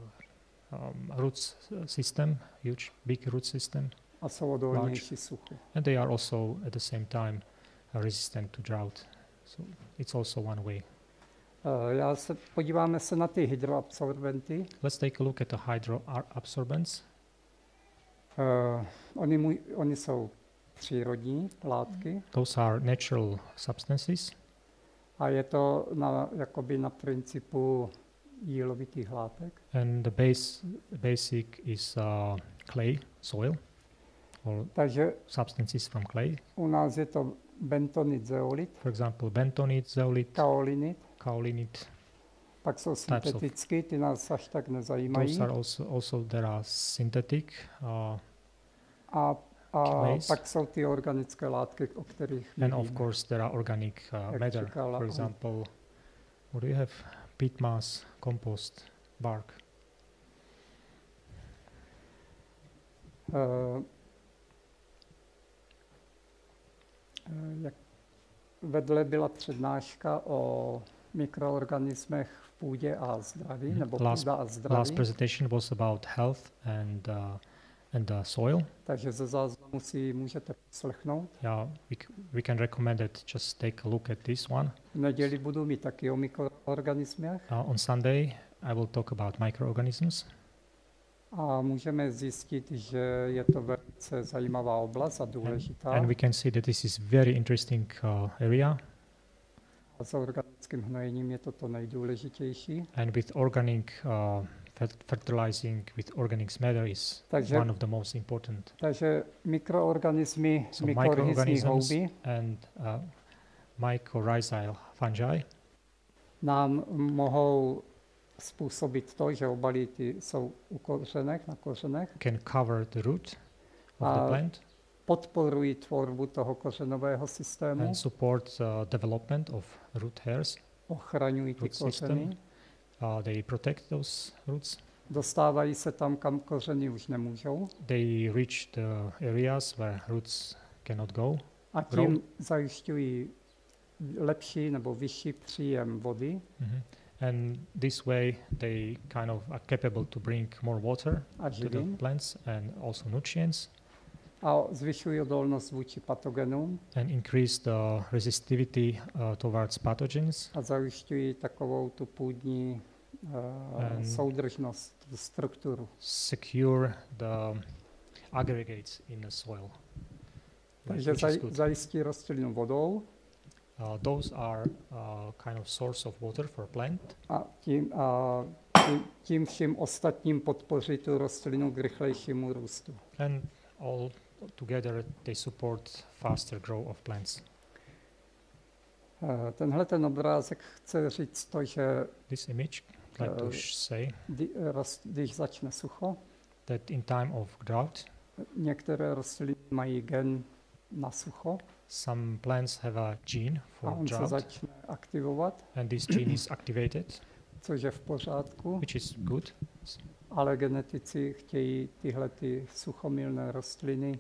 um, roots uh, system, huge big root system, a jsou odolnější suchu. and they are also at the same time uh, resistant to drought. So it's also one way. Eh, Já se, podíváme se na ty hydroabsorbenty. Let's take a look at the hydroabsorbents. Uh, oni, můj, oni jsou přírodní látky Those are natural substances, a je to na, jakoby na principu jílovitých látek. and the base basic is uh, clay, soil, or Takže substances from clay. u nás je to bentonit, zeolit, For example, bentonite, zeolite, kaolinit, kaolinite. pak jsou synteticky, ty nás až tak nezajímají. Those are also also there are synthetic. Uh, A, a clays. pak jsou ty organické látky, o kterých And of course, there are organic uh, matter. říkala For on. example, what do you have? Peat mass, compost, bark. Eh, eh, jak vedle byla přednáška o mikroorganismech v půdě a zdraví, Mhm. nebo Last- půda a Last zdraví. presentation was about health and uh, and the soil. Takže ze záznamu si můžete poslechnout. Yeah, we, we can recommend that. Just take a look at this one. V neděli budu mít taky o mikroorganismech Uh, on Sunday, I will talk about microorganisms, a můžeme zjistit, že je to velice zajímavá oblast a důležitá. and we can see that this is very interesting uh, area. A s organickým hnojením je to to nejdůležitější. And with organic uh, fer- fertilizing with organic matter is Takže, one of the most important. takže mikroorganismy, So mykorhizní microorganisms houby and uh, mycorrhizal fungi nám mohou způsobit to, že obalí ty jsou u kořenech, na kořenech, can cover the root of the plant. podporují tvorbu toho kořenového systému, and support uh, development of root hairs. ochraňují ty kořeny, Uh, they protect those roots. dostávají se tam, kam kořeny už nemůžou. They reach the areas where roots cannot go, a tím zajišťují lepší nebo vyšší příjem vody. Mhm. And this way they kind of are capable to bring more water to the plants and also nutrients. A zvyšují odolnost vůči patogenům. And increase the resistivity uh, towards pathogens. A zajišťují takovou tu půdní uh, soudržnost, tu strukturu. secure the aggregates in the soil. Takže zaj, zajistí rostlinu vodou Uh, those are uh, kind of source of water for plant a tím, a tím, tím vším ostatním podpoří tu rostlinu k rychlejšímu růstu. and all together they support faster growth of plants. Eh, Tenhle ten obrázek chce říct to, že This image like to Uh, sh- say kdy- rost- když začne sucho, that in time of drought některé rostliny mají gen na sucho some plants have a gene a for se drought začne aktivovat and this gene is activated což je v pořádku, which is good. ale genetici chtějí tyhle ty suchomilné rostliny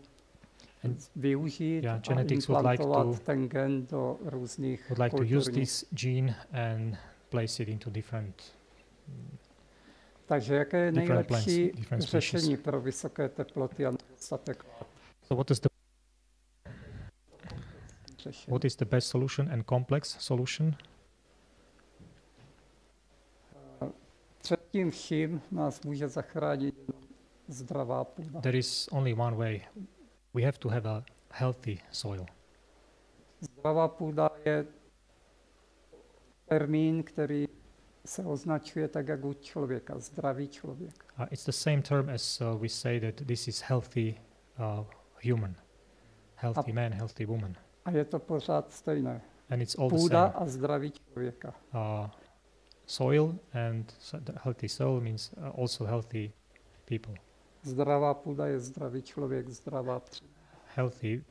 And využít Yeah, a would like implantovat to- ten gen do různých Would like to use kulturních. this gene and place it into different. Takže jaké je plants, nejlepší different species. řešení pro vysoké teploty a nedostatek So what is the? What is the best solution and complex solution? Před tím vším nás může zachránit jenom zdravá půda. There is only one way. We have to have a healthy soil. Zdravá půda je termín, který se označuje tak, jak u člověka, zdravý člověk. Uh, it's the same term as uh, we say that this is healthy uh, human, healthy man, healthy woman, A je to pořád stejné. and it's all the Půda same. a zdraví člověka. Uh, soil and the healthy soil means uh, also healthy people. Zdravá půda je zdravý člověk, zdravá příroda. Healthy,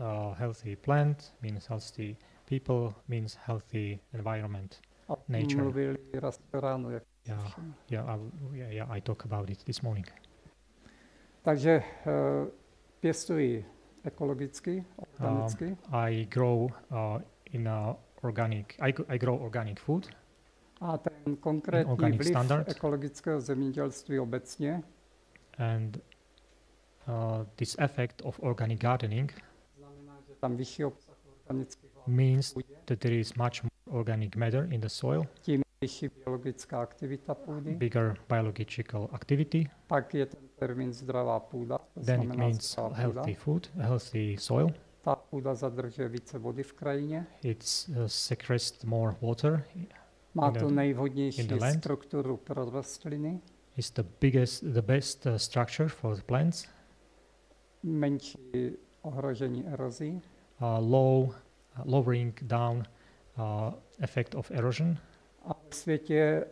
uh, healthy plant means healthy people means healthy environment. A Nature. mluvili ráno. Jak Yeah, yeah, I, yeah, yeah. I talk about it this morning. Takže eh, pěstují ekologicky, organicky I grow uh, in a organic. I, I grow organic food, a ten konkrétní organic vliv standard. ekologického zemědělství obecně and uh, this effect of organic gardening znamená, že tam vyšší obsah organických látek means that there is much more organic matter in the soil, tím biologická aktivita půdy. bigger biological activity. Pak je ten termín zdravá půda, to Then it means healthy food, healthy soil. Ta půda zadržuje více vody v krajině, It's uh, secretes more water. má tu nejvhodnější strukturu pro rostliny, It's the biggest, the best uh, structure for the plants. menší ohrožení erozí, Uh, low, lowering down uh, effect of erosion. A v světě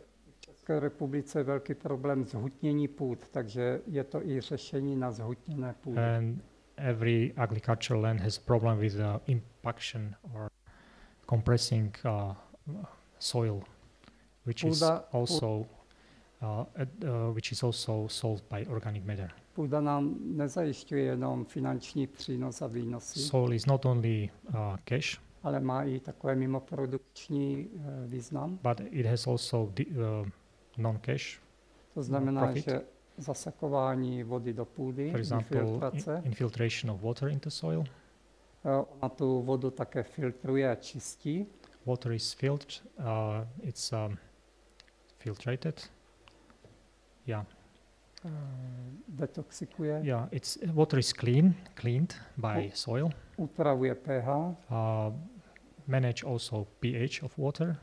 České republice je velký problém zhutnění půd, takže je to i řešení na zhutněné půdy. and every agricultural land has problem with uh, impaction or compressing uh, soil, which is Půda- also uh, uh, which is also solved by organic matter. Půda nám nezajišťuje jenom finanční přínos a výnosy, Soil is not only uh, cash, ale má i takové mimoprodukční eh, význam. but it has also di- uh, non-cash. To znamená, profit. že zasakování vody do půdy, For example, infiltrace, infiltration of water into soil. eh, ona tu vodu také filtruje a čistí. Water is filtered. Uh, it's um, filtrated. Yeah, eh, detoxikuje, yeah. It's water is clean, cleaned by soil. upravuje pH, uh, manage also pH of water,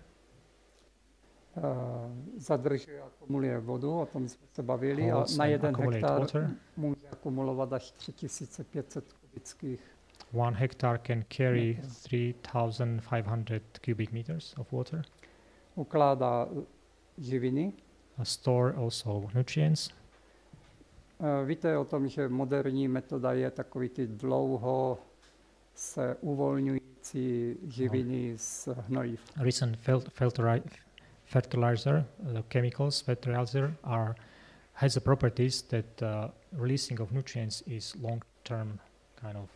zadržuje a akumuluje vodu, o tom jsme se bavili, a na jeden hektar water. může akumulovat až 3500 kubických. One hectare can carry Okay. 3,500 cubic meters of water. Ukládá živiny. Uh, store also nutrients. Eh, Víte o tom, že moderní metoda je takový ty dlouho se uvolňující živiny z hnojiv. Recent filteri- fertilizer, the chemicals fertilizer are has the properties that uh, releasing of nutrients is long-term kind of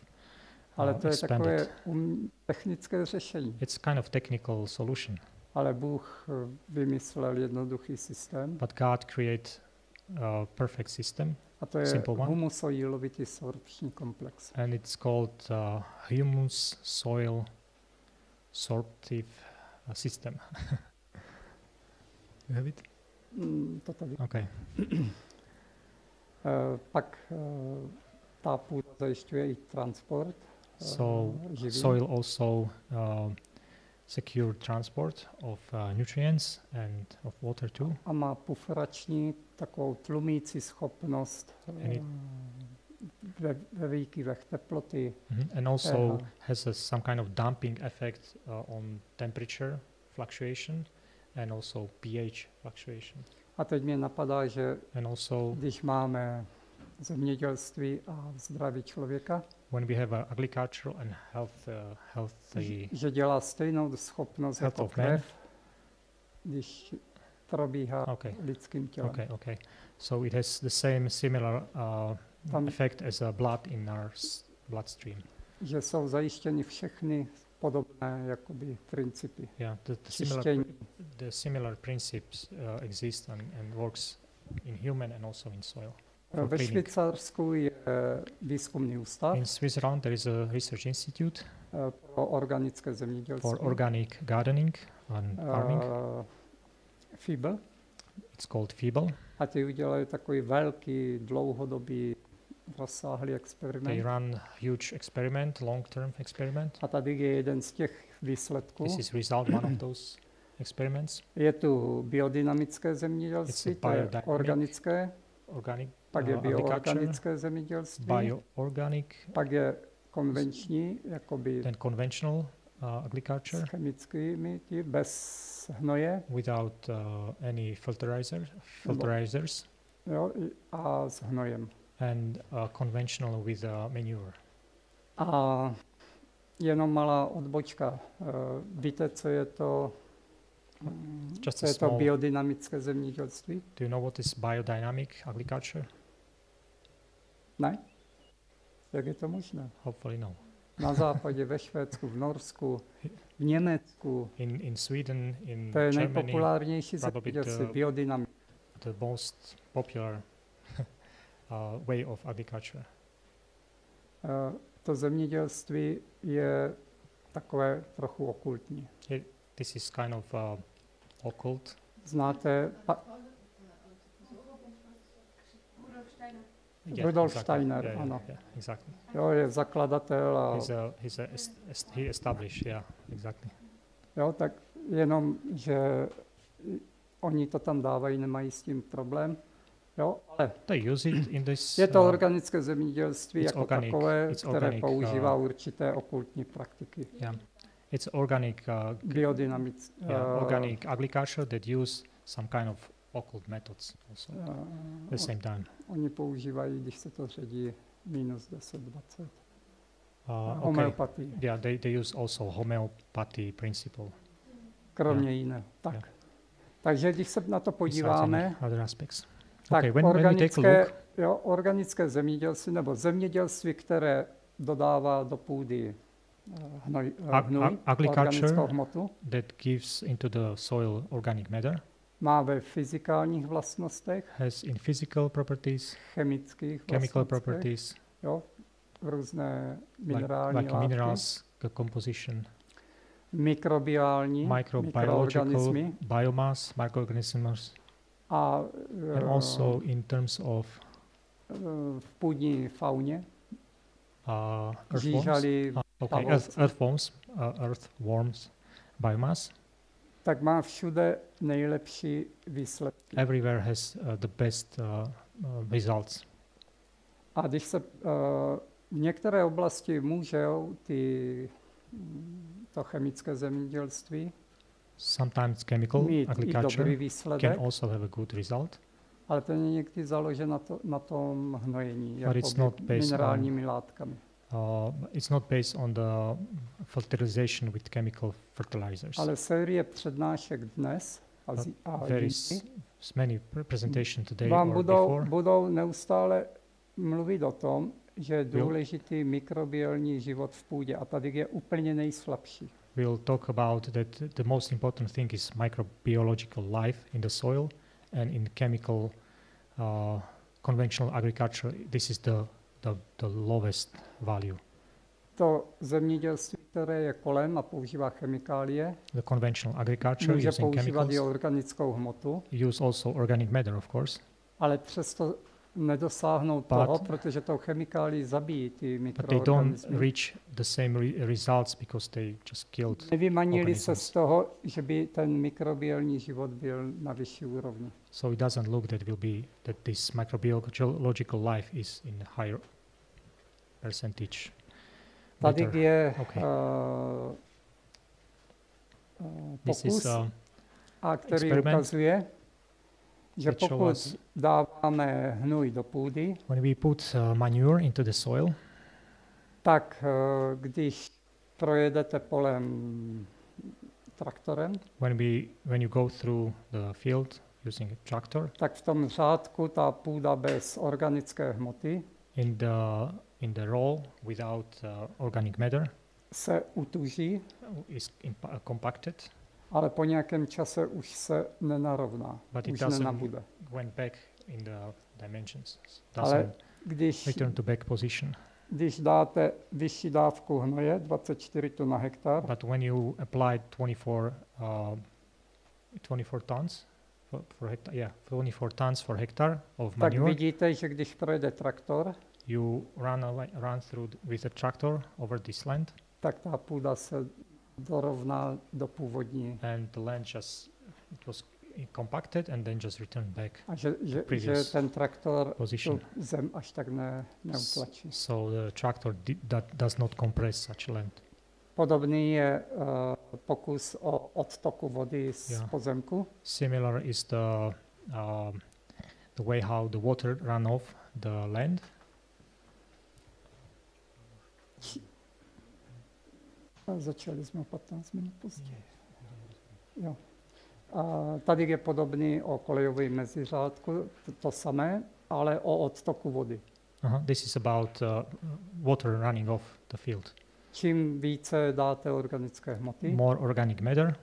Ale uh, to je takové expanded. um, technické řešení. It's kind of technical solution, Ale Bůh eh, vymyslel jednoduchý systém but God create a perfect system a to je humusojilovitý sorpční komplex. and it's called uh, humus soil sorptive uh, system. you have it? Mm, To tady. Okay. Eh, Pak eh, půda zajišťuje i transport eh, So soil also uh, secure transport of uh, nutrients and of water too. a má pufrační takovou tlumící schopnost it- ve, ve výkyvech teploty. Mhm. And also pH. has a, some kind of damping effect uh, on temperature fluctuation and also pH fluctuation. A teď mě napadá, že And also když máme zemědělství a zdraví člověka, when we have uh, agricultural and health, uh, healthy že dělá stejnou schopnost jako krev, když probíhá Okay. lidským tělem. Okay, okay. So it has the same similar uh, Tam, effect as a blood in our bloodstream. že jsou zajištěny všechny jakoby principy. Yeah, the, the similar the similar principes uh, exist and, and works in human and also in soil. For Ve cleaning. Švýcarsku je výzkumný ústav In Switzerland, there is a research institute eh, pro organické zemědělství. for organic gardening and farming. eh, FIBL. It's called FEEBLE. A ty udělali takový velký, dlouhodobý, rozsáhlý They experiment. run huge experiment, long-term experiment. A tady je jeden z těch výsledků. This is result one of those experiments. Je tu biodynamické zemědělství, to je organické, Organic, pak je uh, bioorganické zemědělství, bioorganic, pak je konvenční, jakoby then conventional uh, s agriculture chemickými, tí, bez hnoje, without uh, any fertilizer, fertilizers, jo, a s hnojem. And uh, conventional with uh, manure. A jenom malá odbočka. Eh, Víte, co je to, mm, Just co je to small- biodynamické zemědělství? Do you know what is biodynamic agriculture? Ne? Jak je to možné? Hopefully no. Na západě, ve Švédsku, v Norsku, v Německu. In in Sweden, in To je Germany, nejpopulárnější zemědělství, biodynamika. the most popular uh, way of agriculture. Eh, To zemědělství je takové trochu okultní. This is kind of uh, occult. Znáte pa- Yeah, Rudolf exactly. Steiner, Yeah, yeah, ano. yeah, exactly. jo, je zakladatel a He's a, he's a, est- est- he established, yeah, exactly. jo, tak jenom, že oni to tam dávají, nemají s tím problém. Jo, ale They use it in this. je to uh, organické zemědělství jako organic, takové, které organic, používá uh, určité okultní praktiky. yeah, it's organic, uh, Biodynamic, yeah, eh, organic agriculture that use some kind of occult methods also eh, at the same time. Oni používají, když se to ředí, minus 10, 20. Uh, okay. Homeopatii, Yeah, they, they use also homeopathy principle. kromě jiného. Tak. Yeah. Takže když se na to podíváme, any Other aspects. Tak okay, when, when we take a organické, look, jo, organické zemědělství nebo zemědělství, které dodává do půdy eh, hnoj, eh, hnůj, organickou hmotu, that gives into the soil organic matter má ve fyzikálních vlastnostech, has in physical properties, chemických chemical vlastnostech, properties, jo, různé like, minerální like látky, minerals, composition, mikrobiální, microbiological, mikroorganismy. biomass, microorganisms, a and eh, also in terms of eh, v půdní fauně, uh, earthworms. žížaly, Ah, okay, earth, earthworms, uh, earthworms biomass. tak má všude nejlepší výsledky. Everywhere has uh, the best uh, uh, results. A když se uh, v některé oblasti můžou ty, mm, to chemické zemědělství Sometimes chemical mít agriculture can výsledek, also have a good result, ale ten je někdy založen na, to, na tom hnojení, But it's not based on- minerálními látkami. Uh, it's not based on the fertilization with chemical fertilizers. Ale série přednášek dnes a, zí, a There is many pr- presentation today vám or budou, before. budou neustále mluvit o tom, že je důležitý mikrobiální život v půdě a tady je úplně nejslabší. We'll talk about that the most important thing is microbiological life in the soil and in chemical uh, conventional agriculture. This is the, the, the lowest value. To zemědělství, které je kolem a používá chemikálie, The conventional agriculture může using používat i chemicals organickou hmotu, use also organic matter, of course, ale přesto nedosáhnou But- toho, protože tou chemikálí zabíjí ty but they don't mikroorganismy. reach the same re- results because they just killed. Nevymanili se z toho, že by ten mikrobiální život byl na vyšší úrovni. So it doesn't look that will be that this microbiological life is in higher percentage. Tady better. je Okay. uh, uh, This pokus, is uh, a který experiment ukazuje, že pokud dáváme hnůj do půdy, when we put uh, manure into the soil, tak uh, když projedete polem traktorem, When we when you go through the field using a tractor, tak v tom řádku ta půda bez organické hmoty in the in the roll without uh, organic matter se utuží, is compacted, ale po nějakém čase už se nenarovná, but už nenabude. went back in the dimensions. Ale když, return to back position. když dáte vyšší dávku hnoje, 24 tun na hektar, But when you applied 24 uh, 24 tons for, for hectare, yeah, 24 tons for hectare of tak manure, vidíte, že když projede traktor, you run away, run through th- with a tractor over this land, tak ta půda se dorovná do původní. and the land just it was compacted and then just returned back A že, že, že previous ten traktor position. tu zem až tak ne, neutlačí. So the tractor that does not compress such land. Podobný je uh, pokus o odtoku vody z Yeah. pozemku. Similar is the um, the way how the water run off the land. A Začali jsme o 15 minut později. Jo. A tady je podobný o kolejovém meziřádku, to, to samé, ale o odtoku vody. Uh-huh. This is about uh, water running off the field. Čím více dáte organické hmoty, More organic matter,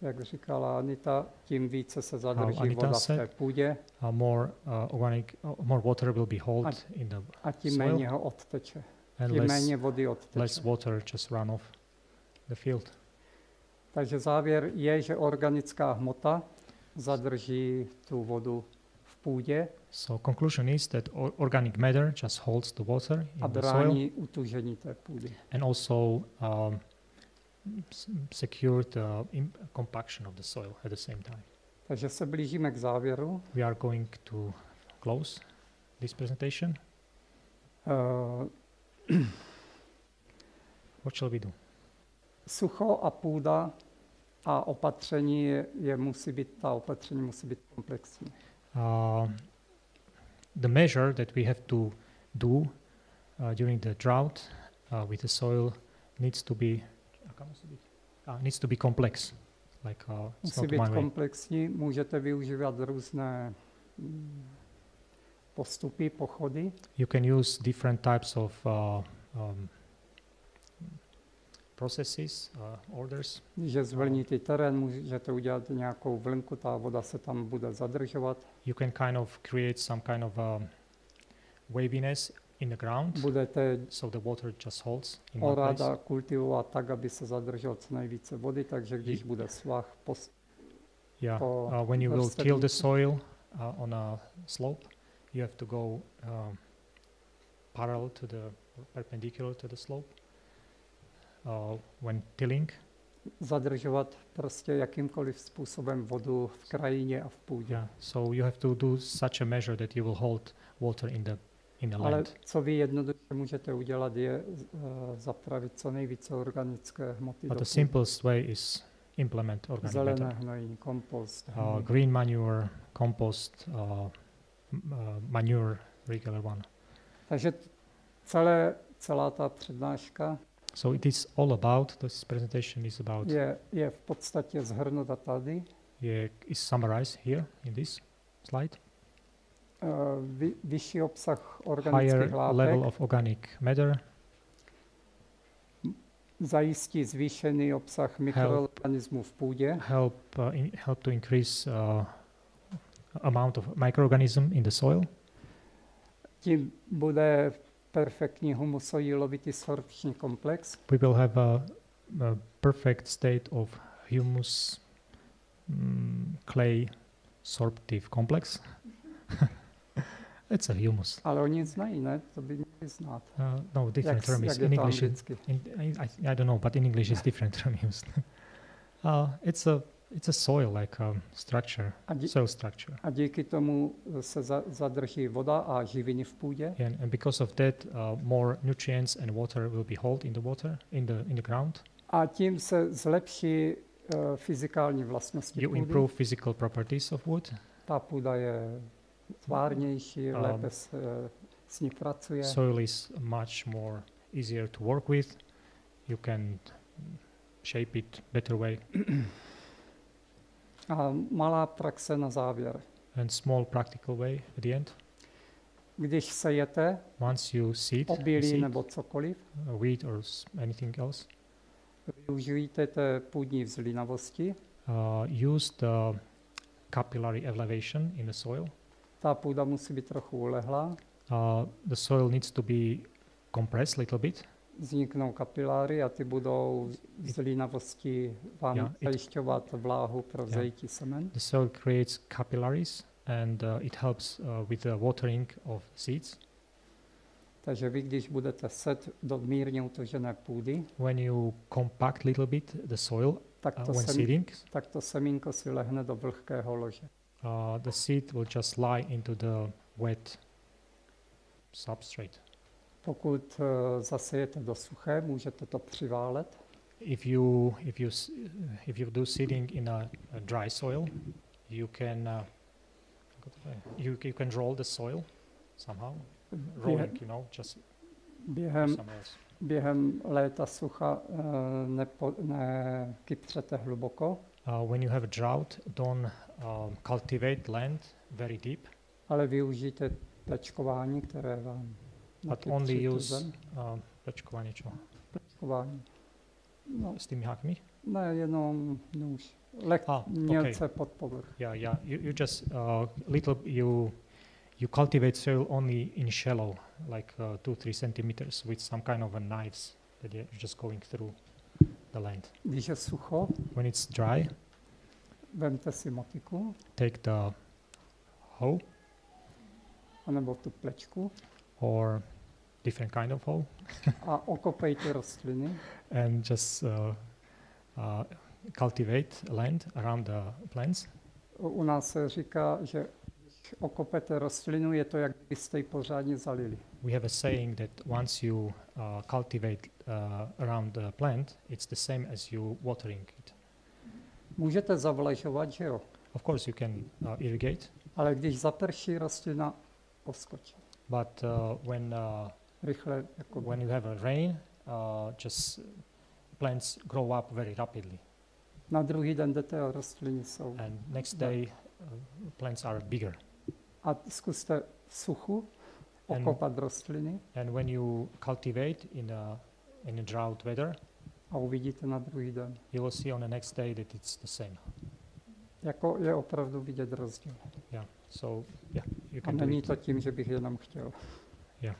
jak říkala Anita, tím více se zadrží Anita voda v said. té půdě uh, more uh, organic, uh, more water will be held in the a tím Soil. méně ho odteče. and Tím less méně vody less odteče. water just run off the field. Takže závěr je, že organická hmota zadrží tu vodu v půdě So conclusion is that or- organic matter just holds the water a in the soil utužení té půdy. and also um, secure the compaction of the soil at the same time. Takže se blížíme k závěru. We are going to close this presentation. Uh, What shall we do? Sucho a půda a opatření je, je musí být, ta opatření musí být komplexní. Uh, the measure that we have to do uh, during the drought uh, with the soil needs to be uh, needs to be complex. Like uh, Musí být komplexní, můžete využívat různé mm, postupy, pochody, You can use different types of uh, um, processes, uh, orders. Když je zvlnitý terén, můžete udělat nějakou vlnku, ta voda se tam bude zadržovat. You can kind of create some kind of um, waviness in the ground, Budete so the water just holds in orát a kultivovat tak, aby se zadrželo co nejvíce vody, takže když Je- bude svah, post, Yeah. po Uh, when you will till the soil uh, on a slope, you have to go um, parallel to the perpendicular to the slope. Uh, when tilling, zadržovat prostě jakýmkoliv způsobem vodu v krajině a v půdě. yeah. So you have to do such a measure that you will hold water in the in the Ale land. co vy jednoduše můžete udělat, je uh, zapravit co nejvíce organické hmoty But the simplest way is implement organic Zelené matter. hnojení, kompost. Uh, green manure, compost, uh, uh, manure, regular one. Takže celé, celá ta přednáška So it is all about, this presentation is about, je, je v podstatě zhrnuta tady. yeah, is summarized here in this slide. Uh, vy, vyšší obsah organických Higher látek level of organic matter, zajistí zvýšený obsah mikroorganismů v půdě help, uh, in, help to increase uh, amount of microorganism in the soil. tím bude perfektní humusojilovitý sorpční komplex, We will have a, a perfect state of humus mm, clay sorptive complex. it's a humus. ale oni znají, ne? To by měli znát. Uh, no, different Jak, term is in English. In, I, I, I don't know, but in English it's different term used. uh, it's a it's a soil like um, structure, A, dí, soil structure, a díky tomu se za, zadrží voda a živiny v půdě and, and because of that, uh, more nutrients and water will be held in the water in the in the ground. a tím se zlepší uh, fyzikální vlastnosti You půdy. improve physical properties of wood. Ta půda je tvárnější, Um, lépe se s ní pracuje. Soil is much more easier to work with. You can shape it better way. A malá praxe na závěr. And small practical way at the end. Když sejete Once you seed, obilí seed nebo cokoliv, wheat or anything else, využijte té půdní vzlínavosti. uh, use the capillary elevation in the soil. Ta půda musí být trochu ulehlá, Uh, the soil needs to be compressed a little bit. Vzniknou kapiláry a ty budou vzlínavosti vám Yeah, zajišťovat vláhu pro Yeah. semen. The soil creates capillaries and uh, it helps uh, with the watering of seeds. Takže vy, když budete set do mírně utožené půdy, When you compact little bit the soil tak uh, to, when sem, seeding, tak to semínko si lehne do vlhkého lože. uh, the seed will just lie into the wet substrate. Pokud uh, zasejete do suché, můžete to přiválet. If you if you if you do seeding in a, a dry soil, you can uh, you, you can roll the soil somehow, rolling, you know, just Během, během léta sucha uh, nepo, nekypřete hluboko, Uh, when you have a drought, don't um, cultivate land very deep, ale využijte plečkování, které vám but only use zem. uh, plečkování. No, S těmi hákmi? ne, jenom nůž. Leh, Ah, mělce pod povrch. Yeah, yeah. You, you just uh, little you you cultivate soil only in shallow, like uh, two three centimeters, with some kind of a knives that you're just going through the land. Když je sucho, When it's dry, vemte si motiku, take the hoe anebo tu plečku or different kind of hoe a okopejte rostliny and just uh, uh, cultivate land around the plants. U nás se říká, že když okopete rostlinu, je to, jak byste ji pořádně zalili. We have a saying that once you uh, cultivate uh, around the plant, it's the same as you watering it. Můžete zavlažovat, že jo, Of course, you can uh, irrigate, ale když zaprší rostlina, poskočí. but uh, when uh, Rychle, jako when you have a rain, uh, just plants grow up very rapidly, na druhý den jdete a rostliny jsou. and next day uh, plants are bigger. A zkuste v suchu And- okopat rostliny And when you cultivate in a in a drought weather, a uvidíte na druhý den. you will see on the next day that it's the same. Jako je opravdu vidět rozdíl. Yeah. So yeah, you A can do není to tím, že bych jenom chtěl. Yeah.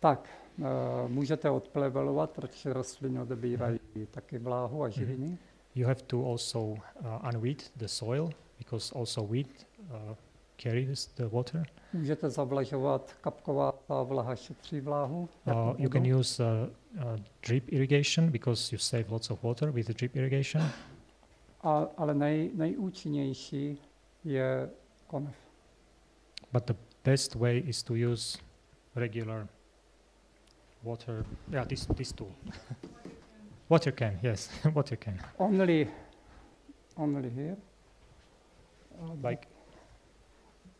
Tak, uh, můžete odplevelovat, protože rostliny odebírají taky vláhu Mhm. a živiny. You have to also uh, unweed the soil because also wheat uh, carries the water. Můžete zavlažovat, kapková ta vlaha šetří vláhu. Uh, you can use uh, uh, drip irrigation because you save lots of water with the drip irrigation. A, ale nej, nejúčinnější je konev. But the best way is to use regular water. Yeah, this this tool. water can, yes, water can. Only, only here. A, Like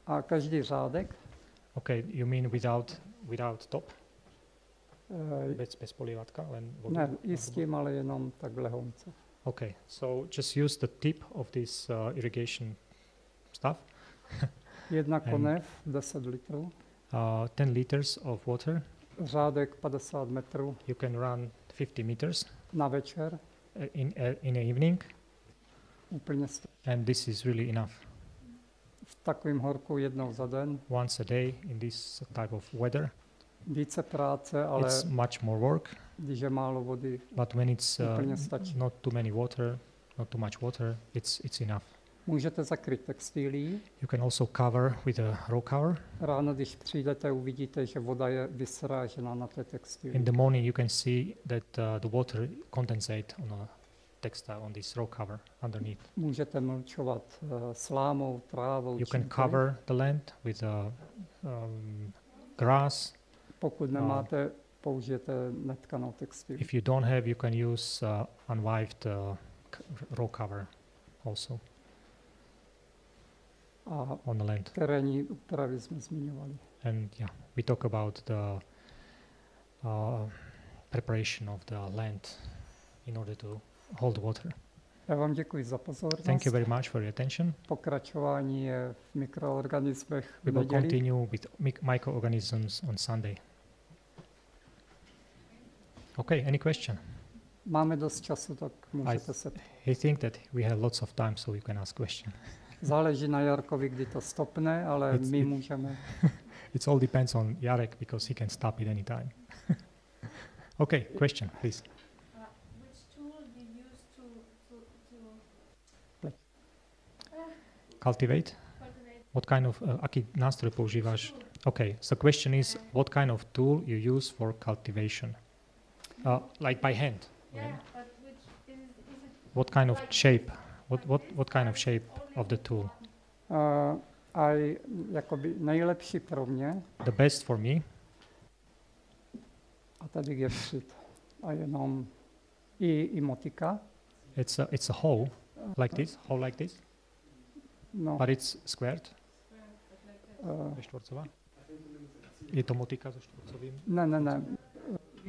a každý řádek okay, you mean without without top? eh, Bez bez polívatka, len vodu? ne, i s tím, ale jenom takhle honce. Okay, so just use the tip of this uh, irrigation stuff. Jedna konev 10 litrů, Uh, 10 liters of water. Řádek 50 metrů You can run 50 meters na večer, uh, in uh, in the evening, úplně st- and this is really enough. v takovém horku jednou za den. Once a day in this type of weather, Více práce, ale it's much more work. když je málo vody, But when it's uh, not too many water, not too much water, it's it's enough. Můžete zakryt textilí. You can also cover with a row cover. Ráno, když přijdete, uvidíte, že voda je vysrážena na té textilii. In the morning, you can see that uh, the water condensate on a textile on this row cover underneath. Můžete mlčovat uh, slámou, trávou, You can cover the land with uh, um, grass. Pokud No. nemáte, použijete netkanou textil. If you don't have, you can use uh, unwived uh, row cover also A on the land. jsme zmiňovali. And yeah, we talk about the uh, preparation of the land in order to hold water. Já vám děkuji za pozornost. Thank you very much for your attention. Pokračování je v mikroorganismech We will continue with microorganisms on Sunday. Okay, any question? Máme dost času, tak můžete se... I think that we have lots of time, so you can ask question. Záleží na Jarkovi, kdy to stopne, ale It's- my it- můžeme. It all depends on Jarek because he can stop it anytime. okay, question, please. Uh, which tool do you use to, to, to Cultivate. cultivate What kind of, uh, aký nástroj používáš? Okay, so question is, what kind of tool you use for cultivation? Uh, like by hand. Yeah, but which is it, is it What kind of shape? What, what, what kind of shape of the tool? Uh, j- jakoby nejlepší pro mě, The best for me a tady je a jenom i, i motika, It's a, it's a hole like this, hole like this, no, but it's squared. uh, Je to motika so štvorcovým? ne, ne, ne.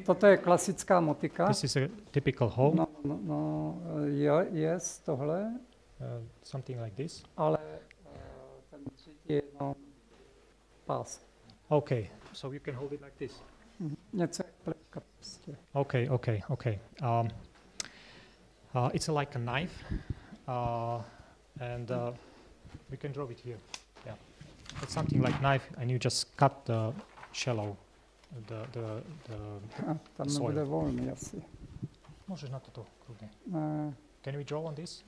Toto je klasická motika. This is a typical hole, No, no, no je, je z tohle, uh, something like this. ale uh, ten třetí je jenom pás. Okay, so you can hold it like this. Mhm. Něco jak plečka prostě. Okay, okay, okay. Um, uh, it's a, like a knife, uh, and uh, we can draw it here. Yeah, it's something like knife, and you just cut the shallow, the the the. A, tam Soil. nebude volný asi. Můžeš na toto klidně. Ne, Can we draw on this?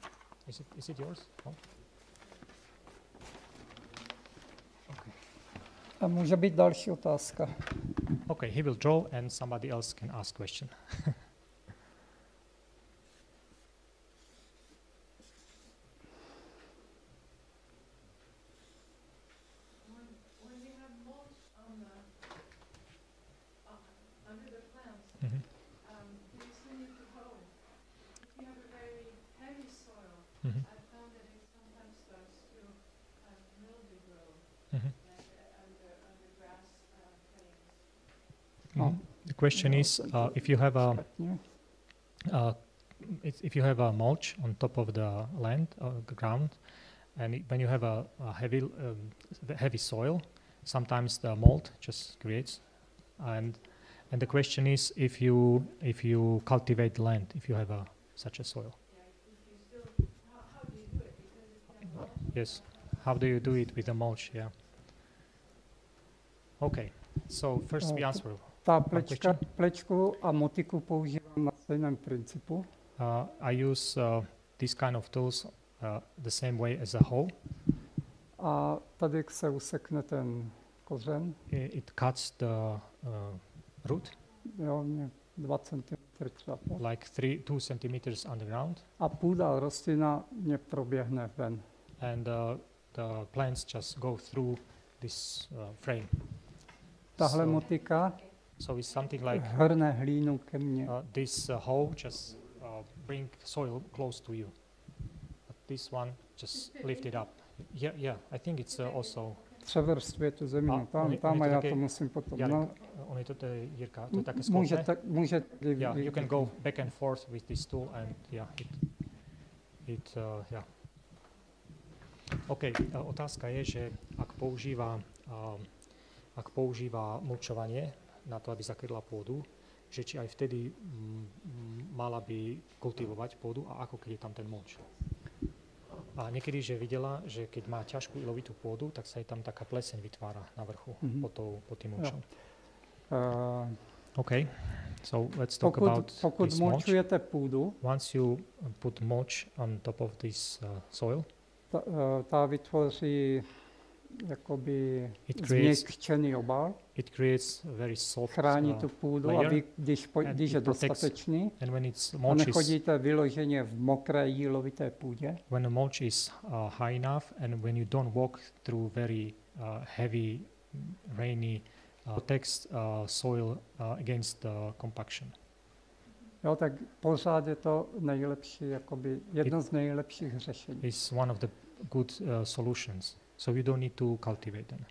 Is it is it yours? No? Okay. a může být další otázka. Okay, he will draw, and somebody else can ask question. when, when you have mulch on the, uh, under the plants, Mhm, um, do you still need to hoe? If you have a very heavy soil, mhm, I found that it sometimes starts to have mildew grow mhm. like, uh, under, under grass uh, cuttings. No. Mhm. The question is, uh, if you have a uh, if you have a mulch on top of the land or the ground, and when you have a, a heavy um, heavy soil, sometimes the mold just creates, and and the question is if you if you cultivate the land, if you have a such a soil. Yeah, still, how, how do you do it? Because it's like mulch. Yes. How do you do it with the mulch? Yeah. Okay. So first we Uh, answer. Ta plečka, plečku a motiku používám na stejném principu. Uh, I use uh, these kind of tools uh, the same way as a hoe. A tady se usekne ten kořen, I- It cuts the uh, root jo, mě 2 cm třeba. like three, two centimeters underground, A půda rostlina mě proběhne ven. and uh, the plants just go through this uh, frame. Tahle So- motika So it's something like hrne hlínu ke mně. uh, this uh, hoe just uh, bring soil close to you. But this one just lift it up. Yeah, yeah. I think it's uh, also. Převrstvuje tu zeminu. A Tam, tam a já to musím potom. Jarek, No, uh, on je to, je Jirka, to je také může, sklopné. tak, může Yeah, you can go back and forth with this tool, and yeah, it, it uh, yeah. OK, uh, otázka je, že ak používa, uh, ak používa mulčovanie na to, aby zakryla pôdu, že či aj vtedy mm, mm, mala by kultivovať pôdu a ako keď je tam ten mulč. A niekedy, že videla, že keď má ťažkú ilovitú pôdu, tak sa jej tam taká pleseň vytvára na vrchu Mhm. pod, tou, pod tým mulčom. Uh, OK, so let's talk about pokud, pokud this mulch. mulčujete půdu, Once you put mulch on top of this uh, soil, ta, uh, ta vytvoří jakoby It creates- změkčený obal, it creates a very soft. chrání uh, tu půdu layer a vy, když, po, když it je dostatečný and when it's a nechodíte vyloženě v mokré jílovité půdě, when the mulch is uh, high enough, and when you don't walk through very uh, heavy, rainy, uh, protects uh, soil uh, against the compaction. jo, tak pořád je to nejlepší, jakoby jedno z nejlepších řešení. It's one of the good uh, solutions. So you don't need to cultivate them.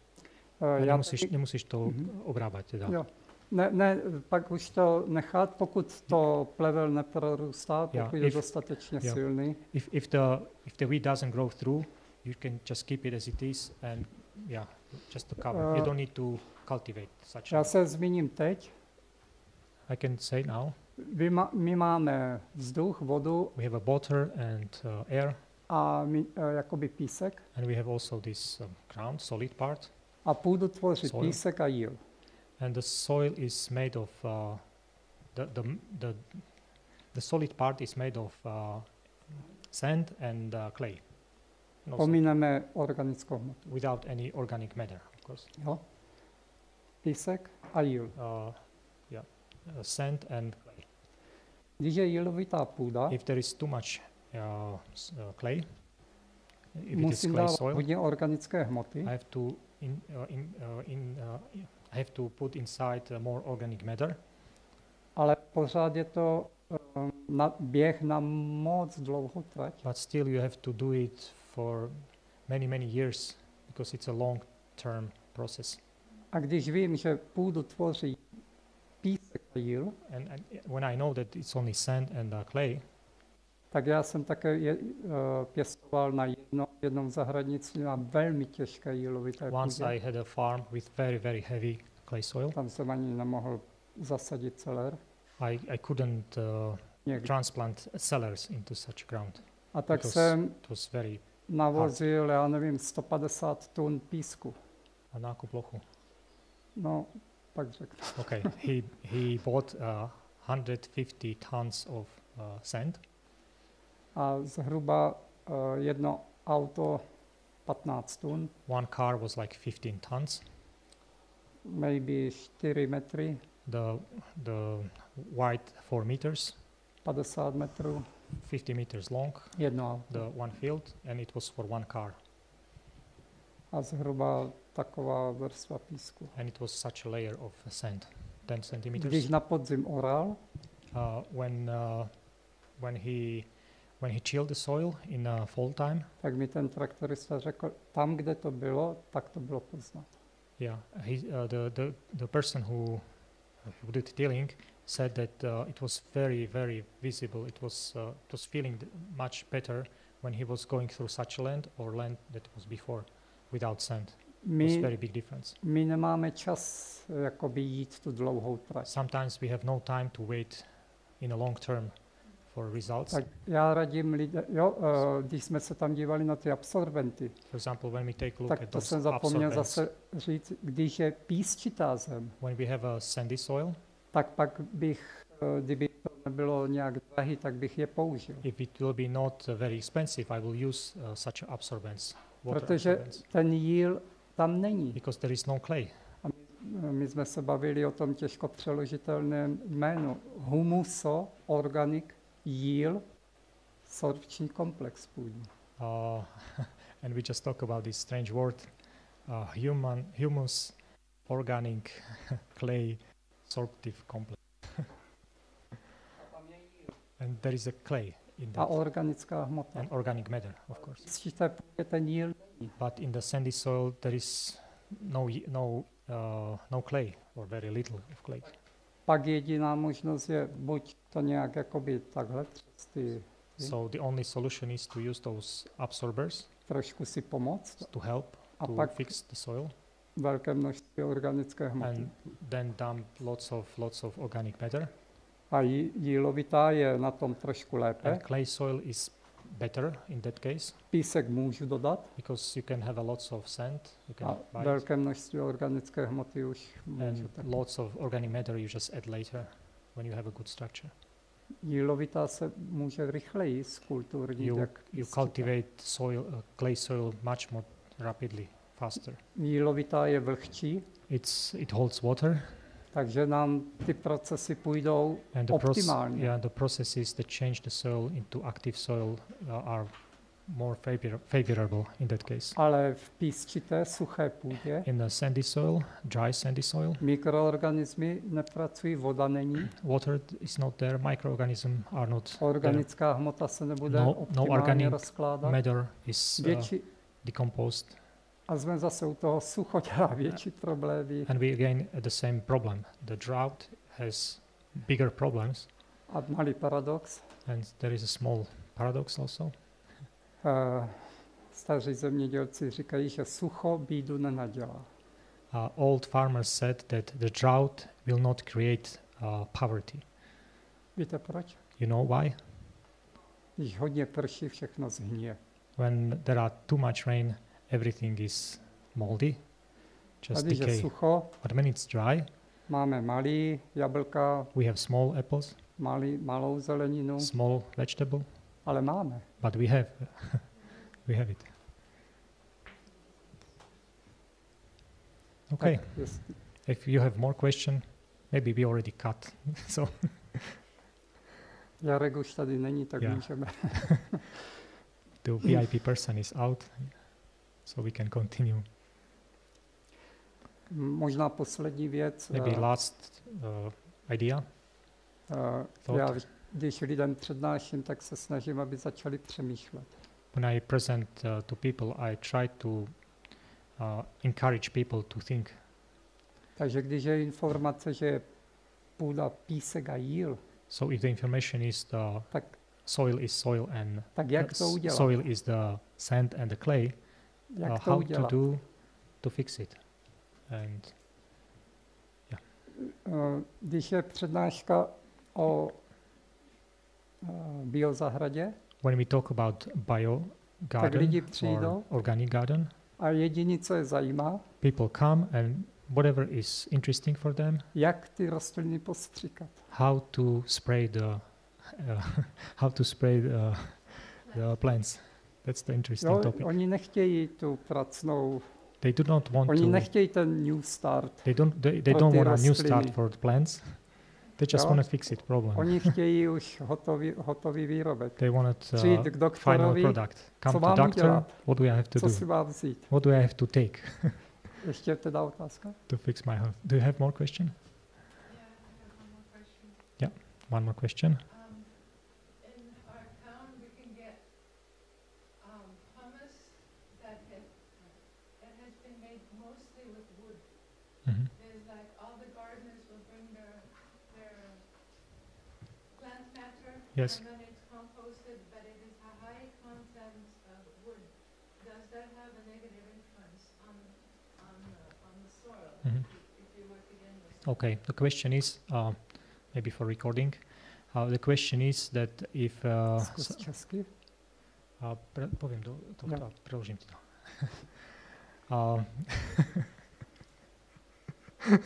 Uh, nemusíš, tady- nemusíš to Mhm. obrábať teda. Jo. Ne, ne, pak už to nechat, pokud to plevel neprorůstá, Yeah, pokud je if- dostatečně yeah. silný. If, if, the, if the weed doesn't grow through, you can just keep it as it is and yeah, just to cover. you Uh, don't need to cultivate such. Já a- se zmíním teď. I can say now Vy ma, my máme vzduch, vodu we have a water and uh, air, a jakoby písek. and we have also this um, ground, solid part. A půdu tvoří Soil. písek a jíl. And the soil is made of uh, the, the the the solid part is made of uh, sand and uh, clay. And Pomineme organickou hmotu. without any organic matter, of course. Jo? Písek a jíl. Uh, yeah, uh, sand and clay. Když je jílovitá půda, If there is too much clay, if it is musím clay soil, hodně organické hmoty. I have to in, uh, in, uh, in uh, I have to put inside uh, more organic matter, ale pořád je to eh, na, běh na moc trať. but still you have to do it for many many years because it's a long term process. A když vím, že půdu tvoří písek a jíl, And, and when I know that it's only sand and uh, clay, tak já jsem také je, uh, pěstoval na jedno, jednom zahradnictví na velmi těžké jílovité once půdě. I had a farm with very very heavy clay soil, Tam jsem ani nemohl zasadit celer. I, I couldn't uh, Někdy. transplant cellars into such ground. A tak because- jsem It was very navozil, já nevím, 150 tun písku. a náku plochu. No, pak řeknu. Okay, he he bought uh, 150 tons of uh, sand A zhruba uh, jedno auto 15 tun, One car was like 15 tons. maybe 4 metry, The the wide four meters, 50 metrů, 50 meters long. jedno auto. The one field, and it was for one car, A zhruba taková vrstva písku. and it was such a layer of sand, 10 Když centimeters. na podzim oral, Uh, when uh, when he when he chilled the soil in uh, fall time, tak mi ten traktorista řekl, tam, kde to bylo, tak to bylo poznat. yeah, he uh, the the the person who who did tilling said that uh, it was very very visible. It was uh, it was feeling much better when he was going through such land or land that was before without sand. It was My, very big difference. my nemáme čas eh, jakoby jít tu dlouhou trať. Sometimes we have no time to wait in a long term for results. Tak já radím lidem, jo, eh, když jsme se tam dívali na ty absorbenty, For example, when we take a look tak at to those jsem zapomněl absorbents, zase říct, když je písčitá zem, when we have a sandy soil, tak pak bych, eh, kdyby to nebylo nějak drahý, tak bych je použil. if it will be not uh, very expensive, I will use uh, such absorbents, water Protože absorbents, ten jíl tam není. because there is no clay. My jsme se bavili o tom těžko přeložitelném jménu. Humuso, organic, jíl, sorpční komplex půdní. Uh, and we just talk about this strange word, uh, human, humus, organic, clay, sorptive complex. and there is a clay in A that, organická hmota. and organic matter, of course. Čisté půdě ten jíl But in the sandy soil, there is no no uh, no clay or very little of clay. Pak jediná možnost je buď to nějak jakoby takhle přes ty So the only solution is to use those absorbers trošku si pomoct to help a to pak fix the soil, velké množství organické hmoty. and then dump lots of lots of organic matter. A jí, jílovitá je na tom trošku lépe. And clay soil is better in that case. Písek můžu dodat because you can have a lots of sand, you can a velké množství organické hmoty už and lots of organic matter you just add later when you have a good structure. Jílovitá se může rychleji skulturnit, You you cultivate soil uh, clay soil much more rapidly, faster. Jílovitá je vlhčí, It's it holds water, takže nám ty procesy půjdou and the optimálně. yeah the processes that change the soil into active soil uh, are more favor- favorable in that case. Ale v písčité, suché půdě In the sandy soil, dry sandy soil, mikroorganismy nepracují, voda není, water is not there, microorganisms are not there. organická hmota se nebude No- no optimálně organic rozkládat. Matter is uh, Větši, decomposed, A jsme zase u toho, sucho dělá větší problémy And we again at the same problem. The drought has bigger problems, a malý paradox. and there is a small paradox also. Eh, Staří zemědělci říkají, že sucho bídu nenadělá. Uh, old farmers said that the drought will not create uh, poverty. Víte proč? You know why? Když hodně prší, všechno zhníje. When there are too much rain, everything is moldy, just je decay. sucho, But when it's dry, máme malý jablka, we have small apples, malý, malou zeleninu, small vegetable, ale máme. but we have we have it. Okay, Tak if you have more question, maybe we already cut. so Jarek už tady není, tak Já. můžeme. the VIP person is out, so we can continue. Možná poslední věc. Maybe eh, last uh, idea. thought. Já, když lidem přednáším, tak se snažím, aby začali přemýšlet. When I present uh, to people, I try to uh, encourage people to think. Takže když je informace, že půda písek a jíl, So if the information is the tak, soil is soil and tak jak uh, to udělat? soil is the sand and the clay, uh, Jak to how to do to fix it. And Eh, Když je přednáška o eh, biozahradě when we talk about bio garden lidi or organic garden, a jediné, co je zajímá, people come and whatever is interesting for them, jak ty rostliny postříkat. how to spray the uh, how to spray the, the plants. That's the interesting Jo, topic. oni nechtějí tu pracnou, They do not want oni to. nechtějí ten new start. They don't. They, they don't ty want a new start for the plants. They just Jo. want to fix it problem. Oni chtějí už hotový, hotový výrobek. They want Přijít uh, k final product. Come co to mám doctor. udělat? What do I have to co do? si mám vzít. What do I have to take Ještě teda otázka? to fix my health? Do you have more question? Yeah, I have one more question. One more question. Um, in our town, we can get, um, hummus that had, that has been made mostly with wood. Mhm. There's like, all the gardeners will bring their, their plant matter. Yes. And then it's composted, but it is a high content of wood. Does that have a negative influence on, on, the- on the soil? Mhm. If you work again with soil? Okay. The question is, uh, maybe for recording, uh, the question is that if uh, Zkus s- česky. A pre, poviem do tohto Jo. a preložím ti to. um,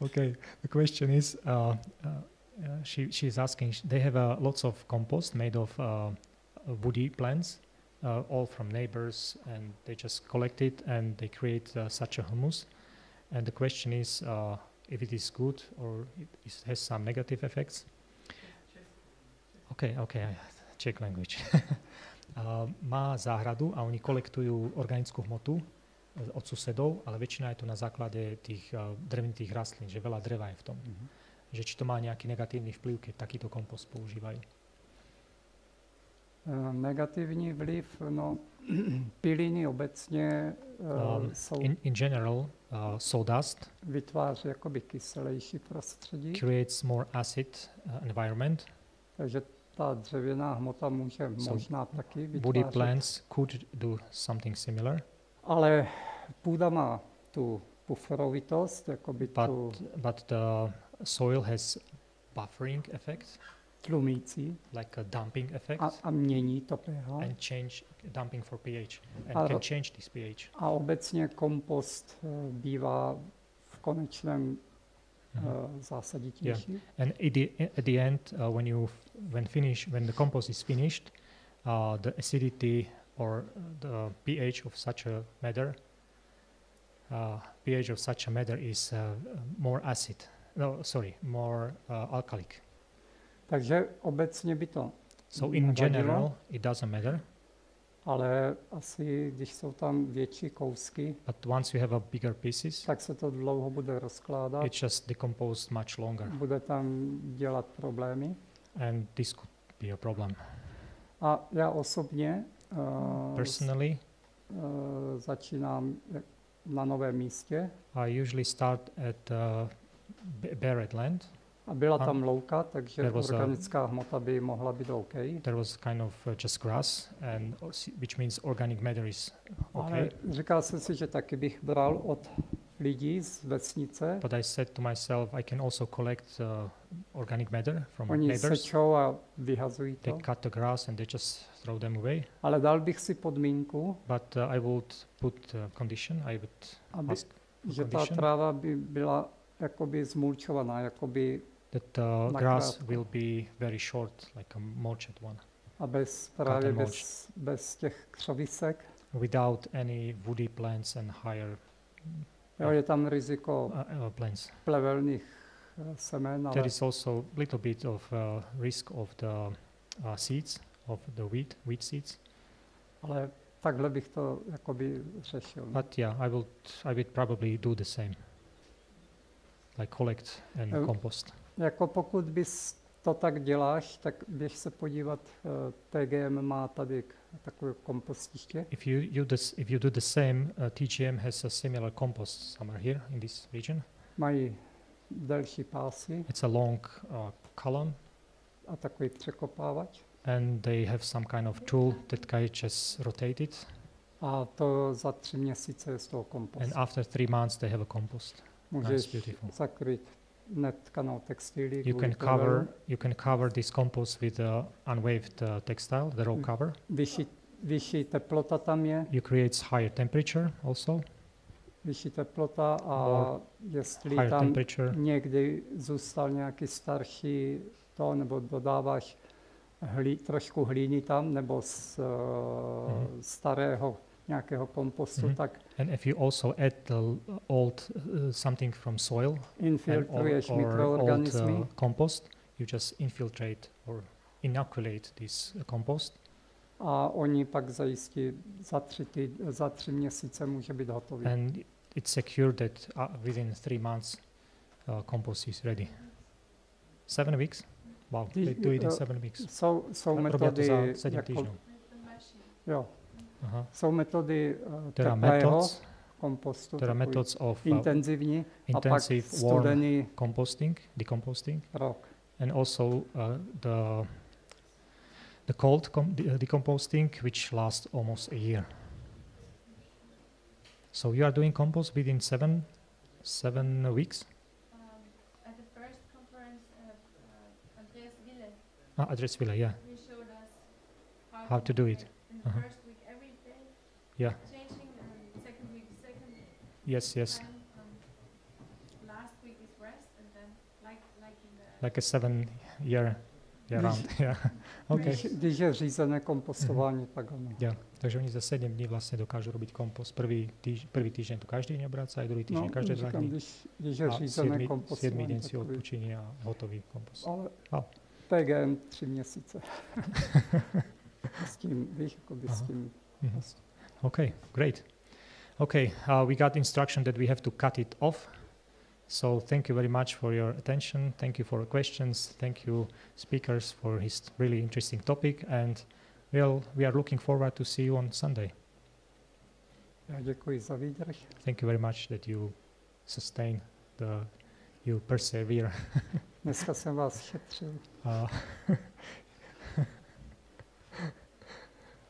okay, the question is, uh, uh, uh, she she is asking. They have uh, lots of compost made of uh, woody plants, uh, all from neighbors, and they just collect it and they create uh, such a humus. And the question is uh, if it is good or it is, has some negative effects. Okay, okay, I- Czech language. Uh, má záhradu a oni kolektujú organickú hmotu eh, od susedov, ale väčšina je to na základe tých uh, drevenitých rastlín, že veľa dreva je v tom. Mhm. Že či to má nejaký negatívny vplyv, keď takýto kompost používajú. Eh, Negativní vliv, no, piliny obecně Um, um, jsou, In, in general, uh, sawdust vytváří jakoby kyselější prostředí, creates more acid uh, environment. takže ta dřevěná hmota může So možná taky Woody vytvářet. plants could do something similar, Ale půda má tu pufferovitost, jakoby But- tu but the soil has buffering effect, tlumící like a dumping effect. a, a mění to pH. and change dumping for pH and A can change this pH. A obecně kompost eh, bývá v konečném Mhm. uh, zásaditější. And at the, at the end, uh, when you when finish when the compost is finished, uh, the acidity or the pH of such a matter, uh, pH of such a matter is uh, more acid. No, sorry, more uh, alkalic. Takže obecně by to, So in Nevadilo. general, it doesn't matter. Ale asi když jsou tam větší kousky, But once you have a bigger pieces, tak se to dlouho bude rozkládat, it just decomposed much longer, bude tam dělat problémy. and this could be a problem. A já osobně uh, Personally, uh, začínám na novém místě I usually start at uh, b- Barrett Land. A byla tam louka, takže organická hmota by mohla být OK. There was kind of uh, just grass, and s- which means organic matter is Ale okay. říkal jsem si, že taky bych bral od lidí z vesnice. But I said to myself, I can also collect uh, organic matter from Oni neighbors. sečou a vyhazují They to. cut the grass and they just throw them away. Ale dal bych si podmínku, But uh, I would put uh, condition. I would aby, ask že ta condition tráva by byla jakoby zmulčovaná, jakoby that uh, grass will be very short, like a mulched one, a bez, právě bez, bez těch křovisek. without any woody plants and higher Jo, je tam riziko uh, uh, plants. plevelných eh, semen, ale There is also a little bit of uh, risk of the uh, seeds of the wheat, wheat seeds. ale takhle bych to jakoby řešil. But yeah, I will. I would probably do the same, like collect and Um, compost. Jako pokud bys to tak děláš, tak běž se podívat, eh, TGM má tady takové kompostiště. If you, you this, if you do the same, uh, TGM has a similar compost somewhere here in this region. Mají delší pásy It's a long uh, column, a takový překopávač. and they have some kind of tool that can just rotate it. A to za tři měsíce je z toho kompost. And after three months, they have a compost. Můžeš beautiful. zakryt. You can cover you can cover this compost with a unwaved uh, textile, the raw Mm. cover. Vyšší, vyšší teplota tam je, You create higher temperature also, vyšší teplota a jestli tam temperature. někdy zůstal nějaký starší to, nebo dodáváš hlí, trošku hlíny tam, nebo z uh, Mhm. starého nějakého kompostu, Mhm. tak And if you also add the old uh, something from soil or, infiltruješ or old mikroorganismy uh, compost, you just infiltrate or inoculate this uh, compost, a oni pak zajistí za tři, tý, za tři měsíce může být hotový. and it's secured that uh, within three months, uh, compost is ready. Seven weeks. Wow, Ty- they do it in uh, seven weeks. Jsou, jsou to metody, za sedm jako, týdnů. jo, Aha. jsou metody uh, There are methods. kompostu, There are methods of uh, intenzivní, a pak intensive warm studený composting, decomposting, rok. and also uh, the the cold com- de- decomposting, which lasts almost a year. So you are doing compost within seven seven weeks. Um, at the first conference of uh, Andreas Wille, Ah, address villa, yeah. he showed us how, How to do it. In the Yeah. changing, and second week, second Yes, yes. time. Um, last week is rest, and then like like in the Like a seven year, year Když- round. Yeah. okay. Když, když je řízené kompostování, tak ano. Yeah. Takže oni za 7 dní vlastne dokážu robiť kompost. Prvý, týž, prvý týždeň to každý deň obracajú, druhý týždeň No, každé dva dní. když, když je A řízené siedmy kompostování, deň si takový, odpočiní a hotový kompost. ale Wow. TGM tři měsíce. s tím, víš, jako by s tím. Mhm. Okay, great. Okay, uh, we got instruction that we have to cut it off. So thank you very much for your attention. Thank you for the questions. Thank you, speakers, for his really interesting topic. And well, we are looking forward to see you on Sunday. Já děkuji za výdrž. Thank you very much that you sustain the, you persevere. Dneska jsem vás šetřil.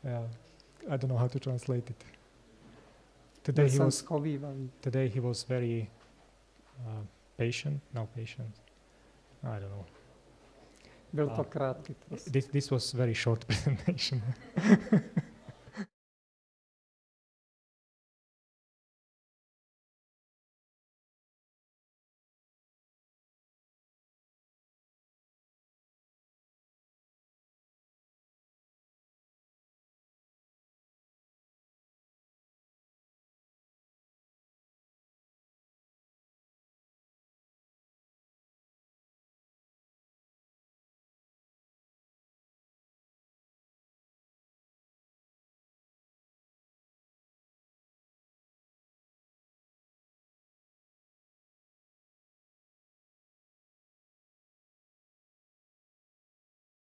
Yeah, I don't know how to translate it. Today he was today he was very uh, patient. No patient. I don't know. Byl to krátký. This this was very short presentation.